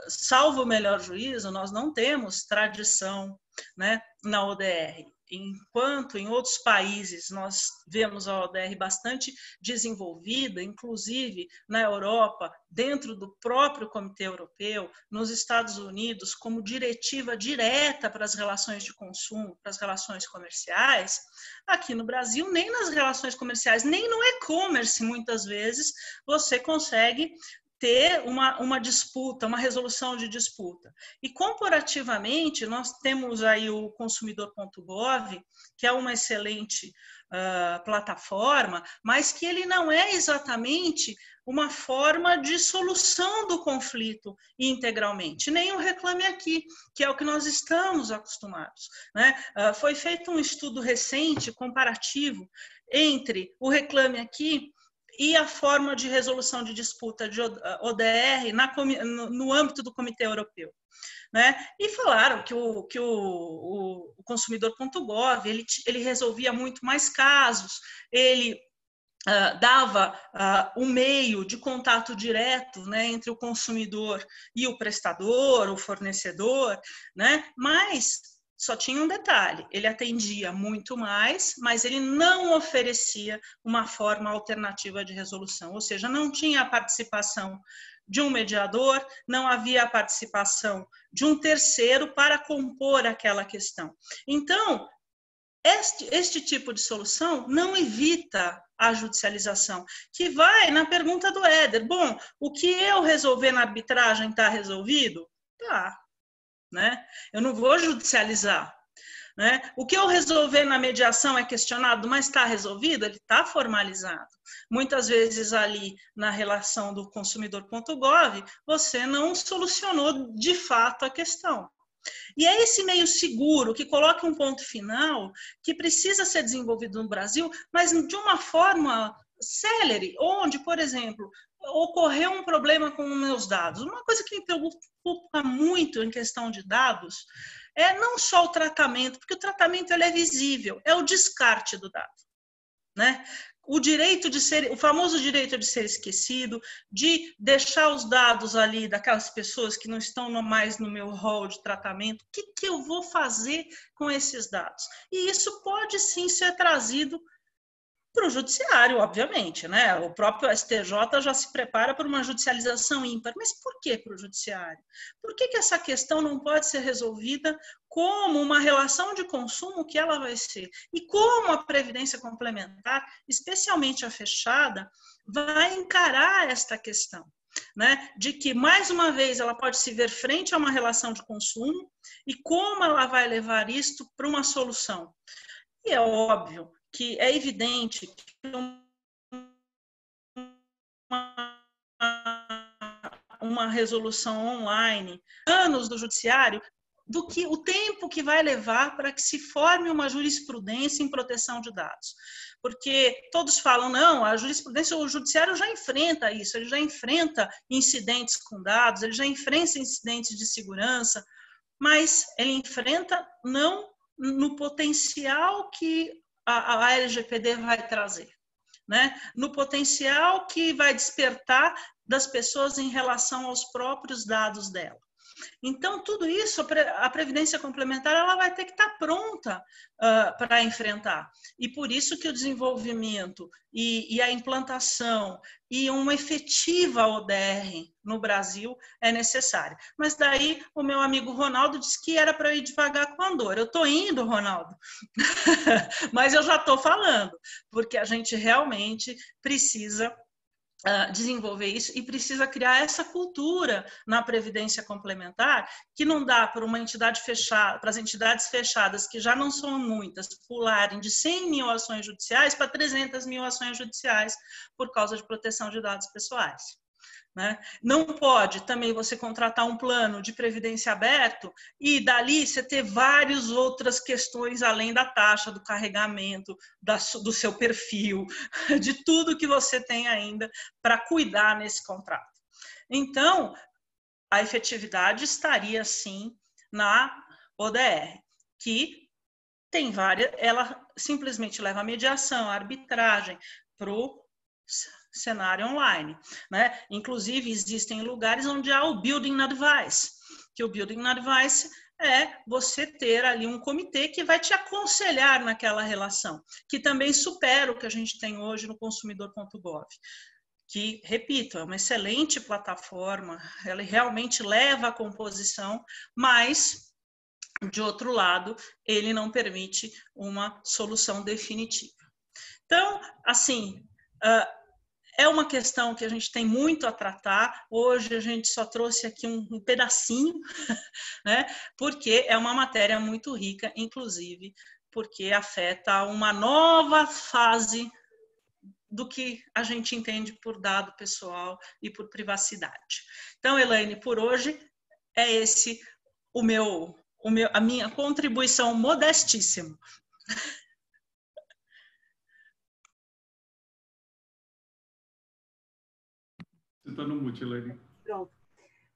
salvo o melhor juízo, nós não temos tradição né, na ODR enquanto em outros países nós vemos a ODR bastante desenvolvida, inclusive na Europa, dentro do próprio Comitê Europeu, nos Estados Unidos, como diretiva direta para as relações de consumo, para as relações comerciais, aqui no Brasil, nem nas relações comerciais, nem no e-commerce, muitas vezes, você consegue ter uma, uma disputa, uma resolução de disputa. E corporativamente, nós temos aí o consumidor.gov, que é uma excelente uh, plataforma, mas que ele não é exatamente uma forma de solução do conflito integralmente, nem o Reclame Aqui, que é o que nós estamos acostumados. Né? Uh, foi feito um estudo recente, comparativo, entre o Reclame Aqui e a forma de resolução de disputa de ODR na, no, âmbito do Comitê Europeu. Né? E falaram que o, que o, o, o consumidor.gov ele, ele resolvia muito mais casos, ele Uh, dava uh, um meio de contato direto né, entre o consumidor e o prestador, o fornecedor, né, mas só tinha um detalhe: ele atendia muito mais, mas ele não oferecia uma forma alternativa de resolução, ou seja, não tinha a participação de um mediador, não havia a participação de um terceiro para compor aquela questão. Então, este, este tipo de solução não evita a judicialização, que vai na pergunta do Éder. Bom, o que eu resolver na arbitragem está resolvido? Tá, né? Eu não vou judicializar. Né? O que eu resolver na mediação é questionado, mas está resolvido? Ele está formalizado. Muitas vezes ali na relação do consumidor.gov, você não solucionou de fato a questão. E é esse meio seguro que coloca um ponto final que precisa ser desenvolvido no Brasil, mas de uma forma célere, onde, por exemplo, ocorreu um problema com meus dados. Uma coisa que me preocupa muito em questão de dados é não só o tratamento, porque o tratamento ele é visível, é o descarte do dado, né? O direito de ser, o famoso direito de ser esquecido, de deixar os dados ali daquelas pessoas que não estão mais no meu rol de tratamento, o que, que eu vou fazer com esses dados? E isso pode sim ser trazido para o judiciário, obviamente, né? O próprio STJ já se prepara para uma judicialização ímpar. Mas por que para o judiciário? Por que, que essa questão não pode ser resolvida como uma relação de consumo que ela vai ser? E como a previdência complementar, especialmente a fechada, vai encarar esta questão? Né, de que, mais uma vez, ela pode se ver frente a uma relação de consumo e como ela vai levar isto para uma solução. E é óbvio que é evidente que uma, uma resolução online, anos do judiciário, do que o tempo que vai levar para que se forme uma jurisprudência em proteção de dados. Porque todos falam, não, a jurisprudência, o judiciário já enfrenta isso, ele já enfrenta incidentes com dados, ele já enfrenta incidentes de segurança, mas ele enfrenta não no potencial que a, a LGPD vai trazer, né? no potencial que vai despertar das pessoas em relação aos próprios dados dela. Então, tudo isso, a Previdência Complementar, ela vai ter que estar pronta uh, para enfrentar. E por isso que o desenvolvimento e, e, a implantação e uma efetiva ODR no Brasil é necessária. Mas daí o meu amigo Ronaldo disse que era para ir devagar com a dor. Eu estou indo, Ronaldo, mas eu já estou falando, porque a gente realmente precisa desenvolver isso e precisa criar essa cultura na previdência complementar que não dá para uma entidade fechada, para as entidades fechadas que já não são muitas pularem de 100 mil ações judiciais para 300 mil ações judiciais por causa de proteção de dados pessoais. Né? Não pode também você contratar um plano de previdência aberto e dali você ter várias outras questões além da taxa, do carregamento, da, do seu perfil, de tudo que você tem ainda para cuidar nesse contrato. Então, a efetividade estaria sim na ODR, que tem várias, ela simplesmente leva a mediação, a arbitragem para o cenário online. Né? Inclusive, existem lugares onde há o Building Advice, que o Building Advice é você ter ali um comitê que vai te aconselhar naquela relação, que também supera o que a gente tem hoje no consumidor.gov. Que, repito, é uma excelente plataforma, ela realmente leva a composição, mas de outro lado, ele não permite uma solução definitiva. Então, assim, uh, é uma questão que a gente tem muito a tratar. Hoje a gente só trouxe aqui um, pedacinho, né? Porque é uma matéria muito rica, inclusive porque afeta uma nova fase do que a gente entende por dado pessoal e por privacidade. Então, Elaine, por hoje é esse o meu, o meu a minha contribuição modestíssima. está no mute. Pronto.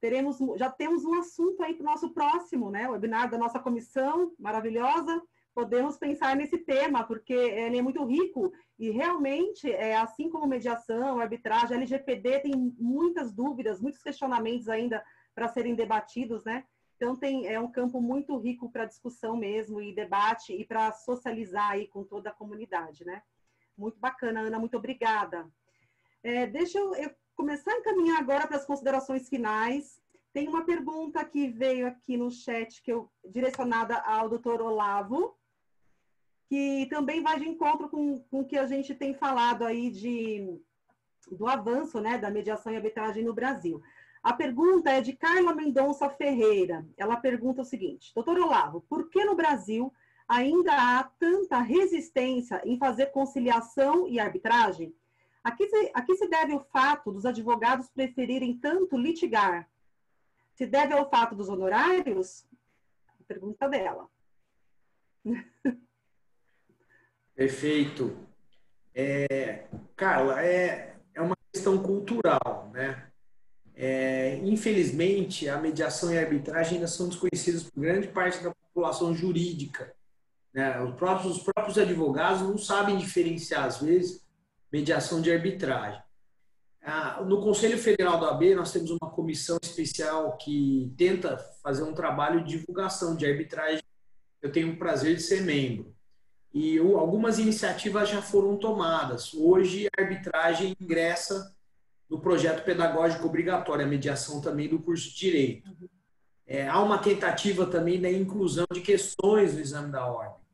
Teremos, já temos um assunto aí para o nosso próximo, né? O webinar da nossa comissão maravilhosa. Podemos pensar nesse tema, porque ele é muito rico e realmente, é, assim como mediação, arbitragem, LGPD tem muitas dúvidas, muitos questionamentos ainda para serem debatidos, né? Então tem, é um campo muito rico para discussão mesmo e debate e para socializar aí com toda a comunidade, né? Muito bacana, Ana, muito obrigada. É, deixa eu, eu começar a encaminhar agora para as considerações finais. Tem uma pergunta que veio aqui no chat, que eu, direcionada ao doutor Olavo, que também vai de encontro com, com o que a gente tem falado aí de, do avanço né, da mediação e arbitragem no Brasil. A pergunta é de Carla Mendonça Ferreira. Ela pergunta o seguinte: Doutor Olavo, por que no Brasil ainda há tanta resistência em fazer conciliação e arbitragem? A que, se, a que se deve o fato dos advogados preferirem tanto litigar? Se deve ao fato dos honorários? Pergunta dela. Perfeito. É, Carla, é, é uma questão cultural, né? É, infelizmente, a mediação e a arbitragem ainda são desconhecidas por grande parte da população jurídica. Né? Os, próprios, os próprios advogados não sabem diferenciar, às vezes, mediação de arbitragem. Ah, no Conselho Federal da AB, nós temos uma comissão especial que tenta fazer um trabalho de divulgação de arbitragem. Eu tenho o prazer de ser membro. e algumas iniciativas já foram tomadas. Hoje, a arbitragem ingressa no projeto pedagógico obrigatório, a mediação também do curso de Direito. É, há uma tentativa também da inclusão de questões no exame da ordem.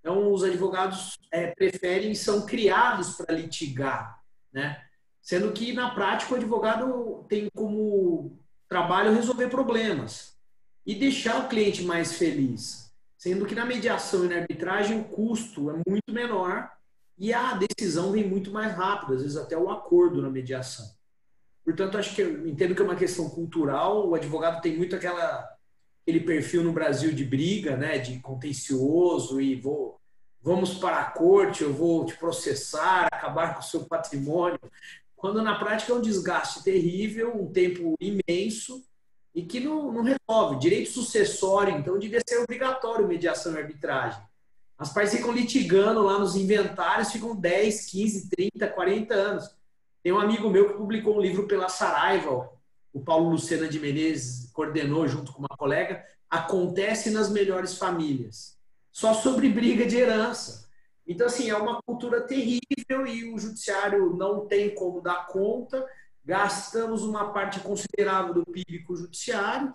Então, os advogados é, preferem, são criados para litigar, né? Sendo que, na prática, o advogado tem como trabalho resolver problemas e deixar o cliente mais feliz. Sendo que na mediação e na arbitragem o custo é muito menor e a decisão vem muito mais rápida, às vezes até o acordo na mediação. Portanto, acho que eu entendo que é uma questão cultural. O advogado tem muito aquela aquele perfil no Brasil de briga, né, de contencioso e vou vamos para a corte, eu vou te processar, acabar com o seu patrimônio, quando na prática é um desgaste terrível, um tempo imenso e que não, não resolve. Direito sucessório, então, devia ser obrigatório mediação e arbitragem. As partes ficam litigando lá nos inventários, ficam 10, 15, 30, 40 anos. Tem um amigo meu que publicou um livro pela Saraiva, o Paulo Lucena de Menezes coordenou junto com uma colega, Acontece nas Melhores Famílias. Só sobre briga de herança. Então, assim, é uma cultura terrível e o judiciário não tem como dar conta. Gastamos uma parte considerável do PIB com o judiciário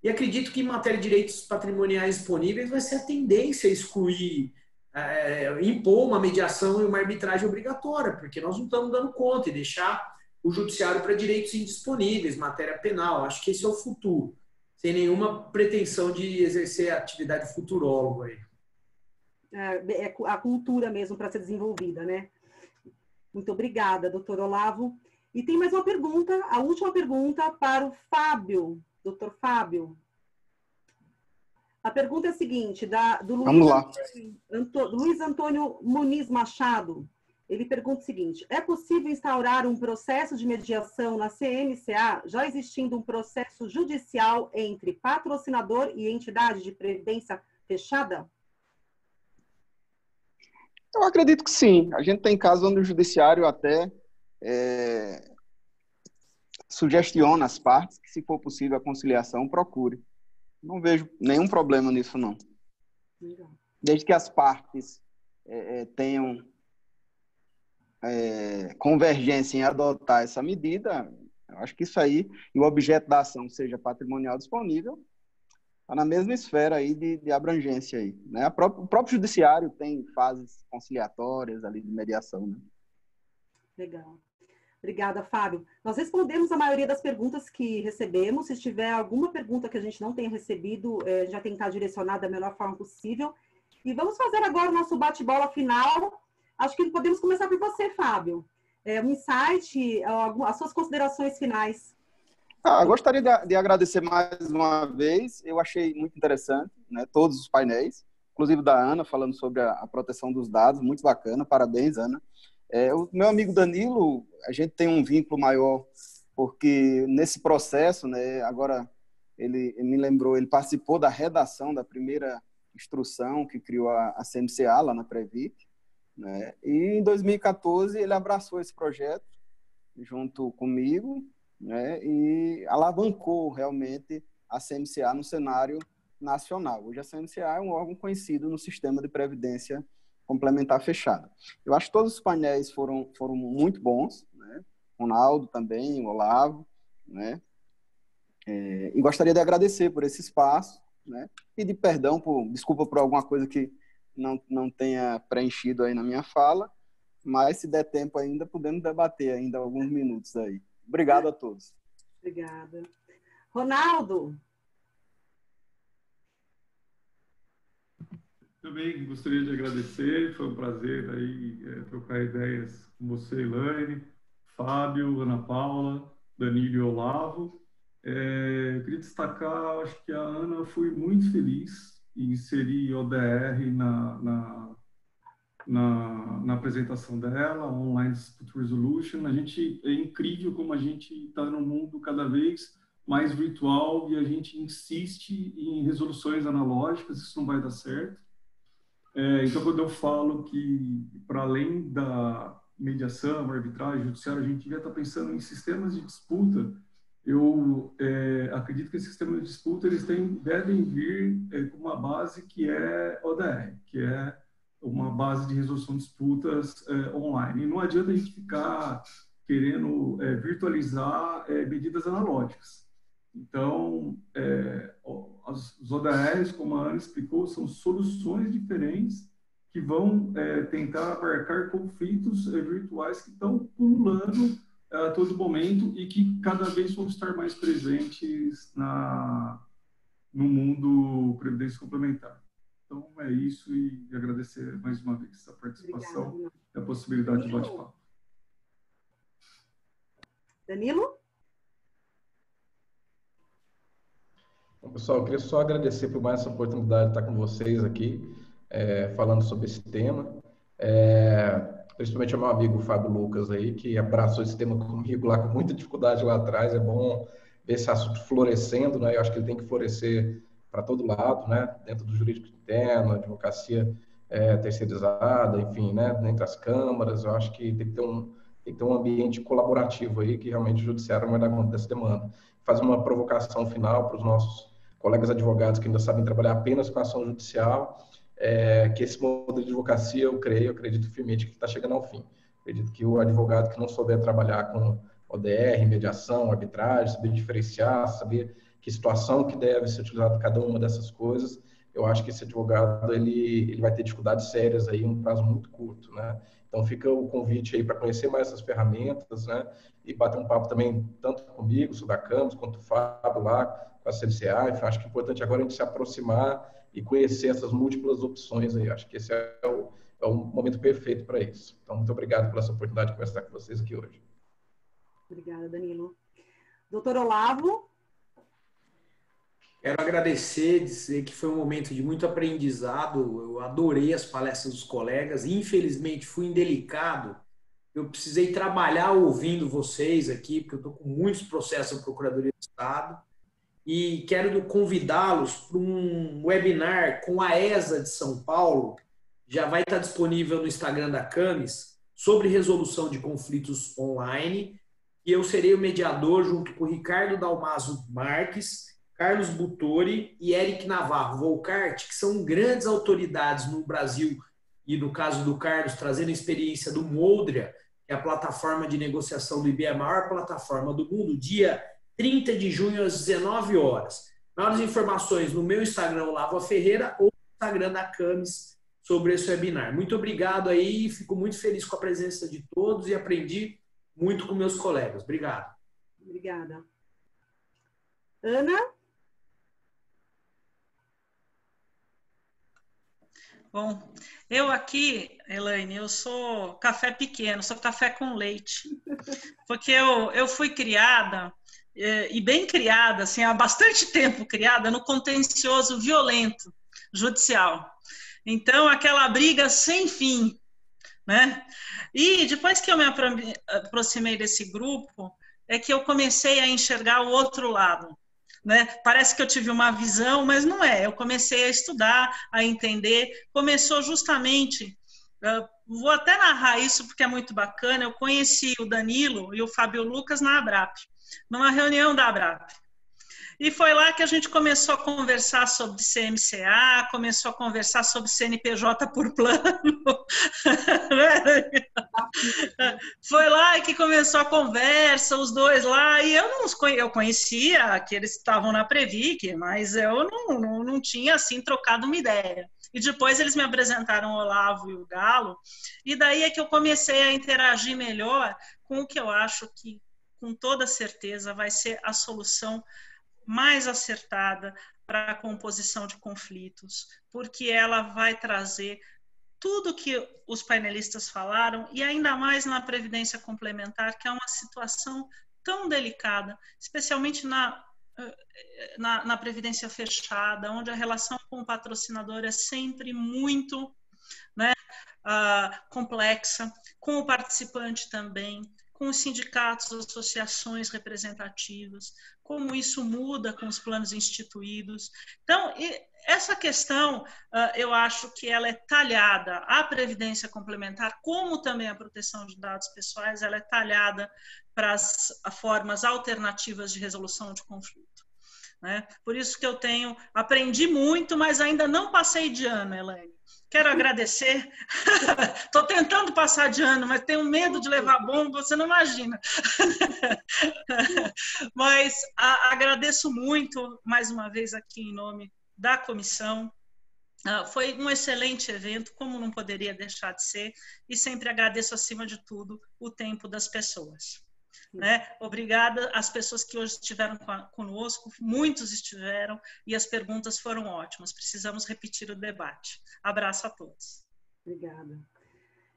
e acredito que em matéria de direitos patrimoniais disponíveis vai ser a tendência a excluir, é, impor uma mediação e uma arbitragem obrigatória, porque nós não estamos dando conta e deixar o judiciário para direitos indisponíveis, matéria penal. Acho que esse é o futuro, sem nenhuma pretensão de exercer atividade futurólogo aí. É, é a cultura mesmo para ser desenvolvida, né? Muito obrigada, doutor Olavo. E tem mais uma pergunta, a última pergunta para o Fábio, doutor Fábio. A pergunta é a seguinte, da, do Luiz, Vamos lá. Antônio, Luiz Antônio Muniz Machado. Ele pergunta o seguinte: é possível instaurar um processo de mediação na CMCA, já existindo um processo judicial entre patrocinador e entidade de previdência fechada? Eu acredito que sim. A gente tem casos onde o judiciário até é, sugestiona as partes que, se for possível a conciliação, procure. Não vejo nenhum problema nisso, não. Desde que as partes é, é, tenham é, convergência em adotar essa medida, eu acho que isso aí, e o objeto da ação seja patrimonial disponível, está na mesma esfera aí de, de abrangência aí. Né? O próprio judiciário tem fases conciliatórias ali de mediação. Né? Legal. Obrigada, Fábio. Nós respondemos a maioria das perguntas que recebemos. Se tiver alguma pergunta que a gente não tenha recebido, é, já tentar direcionar da melhor forma possível. E vamos fazer agora o nosso bate-bola final. Acho que podemos começar por você, Fábio. É, um insight, as suas considerações finais. Ah, gostaria de, de, agradecer mais uma vez. Eu achei muito interessante, né, todos os painéis, inclusive da Ana falando sobre a, a proteção dos dados, muito bacana. Parabéns, Ana. É, o meu amigo Danilo, a gente tem um vínculo maior porque nesse processo, né, agora ele, ele me lembrou, ele participou da redação da primeira instrução que criou a, a CMCA lá na Previt, né? E em 2014 ele abraçou esse projeto junto comigo né, e alavancou realmente a CMCA no cenário nacional. Hoje a CMCA é um órgão conhecido no sistema de previdência complementar fechada. Eu acho que todos os painéis foram, foram muito bons, né? Ronaldo também, o Olavo, né? É, e gostaria de agradecer por esse espaço, né? Pedir perdão por, desculpa por alguma coisa que não, não tenha preenchido aí na minha fala, mas se der tempo ainda, podemos debater ainda alguns minutos aí. Obrigado a todos. Obrigada. Ronaldo. Também gostaria de agradecer, foi um prazer aí é, trocar ideias com você, Elaine, Fábio, Ana Paula, Danilo e Olavo. É, eu queria destacar, acho que a Ana foi muito feliz inserir ODR na, na na, na apresentação dela, Online Dispute Resolution. A gente é incrível como a gente está num mundo cada vez mais virtual e a gente insiste em resoluções analógicas, isso não vai dar certo. É, então, quando eu falo que, para além da mediação, arbitragem, judiciário, a gente devia estar tá pensando em sistemas de disputa, eu é, acredito que esses sistemas de disputa eles têm, devem vir é, com uma base que é ODR, que é uma base de resolução de disputas é, online. E não adianta a gente ficar querendo é, virtualizar é, medidas analógicas. Então, é, os ODRs, como a Ana explicou, são soluções diferentes que vão tentar abarcar conflitos virtuais que estão pululando a todo momento e que cada vez vão estar mais presentes na, no mundo previdência complementar. Então, é isso e agradecer mais uma vez a participação Obrigada. e a possibilidade Danilo. de bate-papo. Danilo? Bom, pessoal, eu queria só agradecer por mais essa oportunidade de estar com vocês aqui, é, falando sobre esse tema. É, principalmente ao meu amigo Fábio Lucas aí, que abraçou esse tema comigo lá com muita dificuldade lá atrás. É bom ver esse assunto florescendo, né? Eu acho que ele tem que florescer para todo lado, né? Dentro do jurídico interno, advocacia é, terceirizada, enfim, né? Entre as câmaras, eu acho que tem que ter um tem que ter um ambiente colaborativo aí que realmente o judiciário vai dar conta dessa demanda. Fazer uma provocação final para os nossos colegas advogados que ainda sabem trabalhar apenas com ação judicial, é, que esse modelo de advocacia, eu creio, eu acredito firmemente que está chegando ao fim. Acredito que o advogado que não souber trabalhar com ODR, mediação, arbitragem, saber diferenciar, saber que situação que deve ser utilizada cada uma dessas coisas, eu acho que esse advogado ele, ele vai ter dificuldades sérias aí um prazo muito curto, né? Então fica o convite aí para conhecer mais essas ferramentas, né? E bater um papo também tanto comigo, sobre a Campos, quanto o Fábio lá, com a CLCA. Enfim, acho que é importante agora a gente se aproximar e conhecer essas múltiplas opções aí. Acho que esse é o, é o momento perfeito para isso. Então, muito obrigado pela essa oportunidade de conversar com vocês aqui hoje. Obrigada, Danilo. Doutor Olavo, Quero agradecer, dizer que foi um momento de muito aprendizado. Eu adorei as palestras dos colegas. Infelizmente, fui indelicado. Eu precisei trabalhar ouvindo vocês aqui, porque eu estou com muitos processos da Procuradoria do Estado. E quero convidá-los para um webinar com a ESA de São Paulo. Já vai estar disponível no Instagram da Camis sobre resolução de conflitos online. E eu serei o mediador junto com Ricardo Dalmaso Marques Carlos Butori e Eric Navarro Volcart, que são grandes autoridades no Brasil e no caso do Carlos, trazendo a experiência do Moldria, que é a plataforma de negociação do IBE, a maior plataforma do mundo, dia 30 de junho às 19 horas. Maiores informações no meu Instagram, Lava Ferreira, ou no Instagram da Camis sobre esse webinar. Muito obrigado aí, fico muito feliz com a presença de todos e aprendi muito com meus colegas. Obrigado. Obrigada. Ana? Bom, eu aqui, Elaine, eu sou café pequeno, sou café com leite. Porque eu, eu fui criada, e bem criada, assim, há bastante tempo criada, no contencioso violento judicial. Então, aquela briga sem fim, né? E depois que eu me aproximei desse grupo, é que eu comecei a enxergar o outro lado né? Parece que eu tive uma visão, mas não é. Eu comecei a estudar, a entender. Começou justamente. vou até narrar isso porque é muito bacana. Eu conheci o Danilo e o Fábio Lucas na Abrap, numa reunião da Abrap. E foi lá que a gente começou a conversar sobre CMCA, começou a conversar sobre CNPJ por plano. foi lá que começou a conversa, os dois lá, e eu não eu conhecia que eles estavam na Previc, mas eu não, não, não tinha assim trocado uma ideia. E depois eles me apresentaram o Olavo e o Galo, e daí é que eu comecei a interagir melhor com o que eu acho que, com toda certeza, vai ser a solução mais acertada para a composição de conflitos, porque ela vai trazer tudo que os painelistas falaram e ainda mais na previdência complementar, que é uma situação tão delicada, especialmente na, eh, na, na previdência fechada, onde a relação com o patrocinador é sempre muito né, uh, complexa, com o participante também, com os sindicatos, associações representativas, como isso muda com os planos instituídos. Então, essa questão, ah, eu acho que ela é talhada, a previdência complementar, como também a proteção de dados pessoais, ela é talhada para as formas alternativas de resolução de conflito. Né? Por isso que eu tenho, aprendi muito, mas ainda não passei de ano, Elaine. Quero agradecer. Estou tentando passar de ano, mas tenho medo de levar bomba, você não imagina. mas a, agradeço muito, mais uma vez, aqui em nome da comissão. Uh, foi um excelente evento, como não poderia deixar de ser, e sempre agradeço, acima de tudo, o tempo das pessoas. Né? Obrigada às pessoas que hoje estiveram conosco, muitos estiveram e as perguntas foram ótimas. Precisamos repetir o debate. Abraço a todos. Obrigada.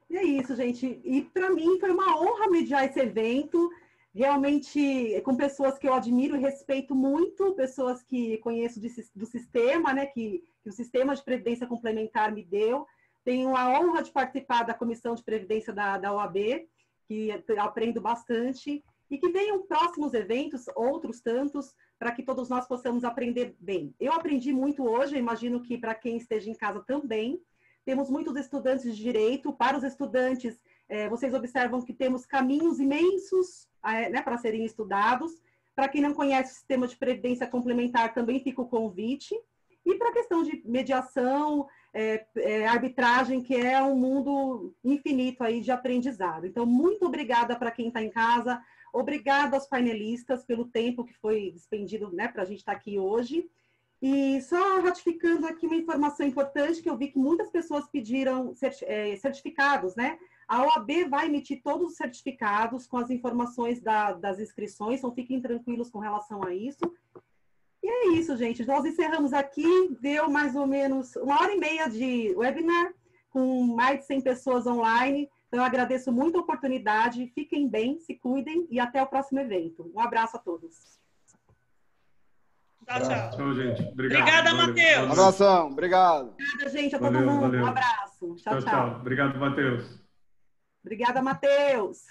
E é isso, gente. E para mim foi uma honra mediar esse evento, realmente com pessoas que eu admiro e respeito muito, pessoas que conheço de, do sistema, né, que, que o sistema de previdência complementar me deu. Tenho a honra de participar da comissão de previdência da, da OAB que aprendo bastante e que venham próximos eventos, outros tantos, para que todos nós possamos aprender bem. Eu aprendi muito hoje, imagino que para quem esteja em casa também. Temos muitos estudantes de direito. Para os estudantes, é, vocês observam que temos caminhos imensos é, né, para serem estudados. Para quem não conhece o sistema de previdência complementar, também fica o convite. E para a questão de mediação, é, é, arbitragem, que é um mundo infinito aí de aprendizado. Então, muito obrigada para quem está em casa, obrigada aos painelistas pelo tempo que foi despendido né, para a gente estar tá aqui hoje. E só ratificando aqui uma informação importante, que eu vi que muitas pessoas pediram é, certificados, né? A OAB vai emitir todos os certificados com as informações da, das inscrições, então fiquem tranquilos com relação a isso. E é isso, gente. Nós encerramos aqui. Deu mais ou menos uma hora e meia de webinar, com mais de 100 pessoas online. Então, eu agradeço muito a oportunidade. Fiquem bem, se cuidem e até o próximo evento. Um abraço a todos. Tchau, tchau. Tchau, gente. Obrigado. Obrigada, Matheus. Um abração. Obrigado. Obrigada, gente. A todo valeu, mundo. Valeu. Um abraço. Tchau, tchau. tchau. Obrigado, Matheus. Obrigada, Matheus.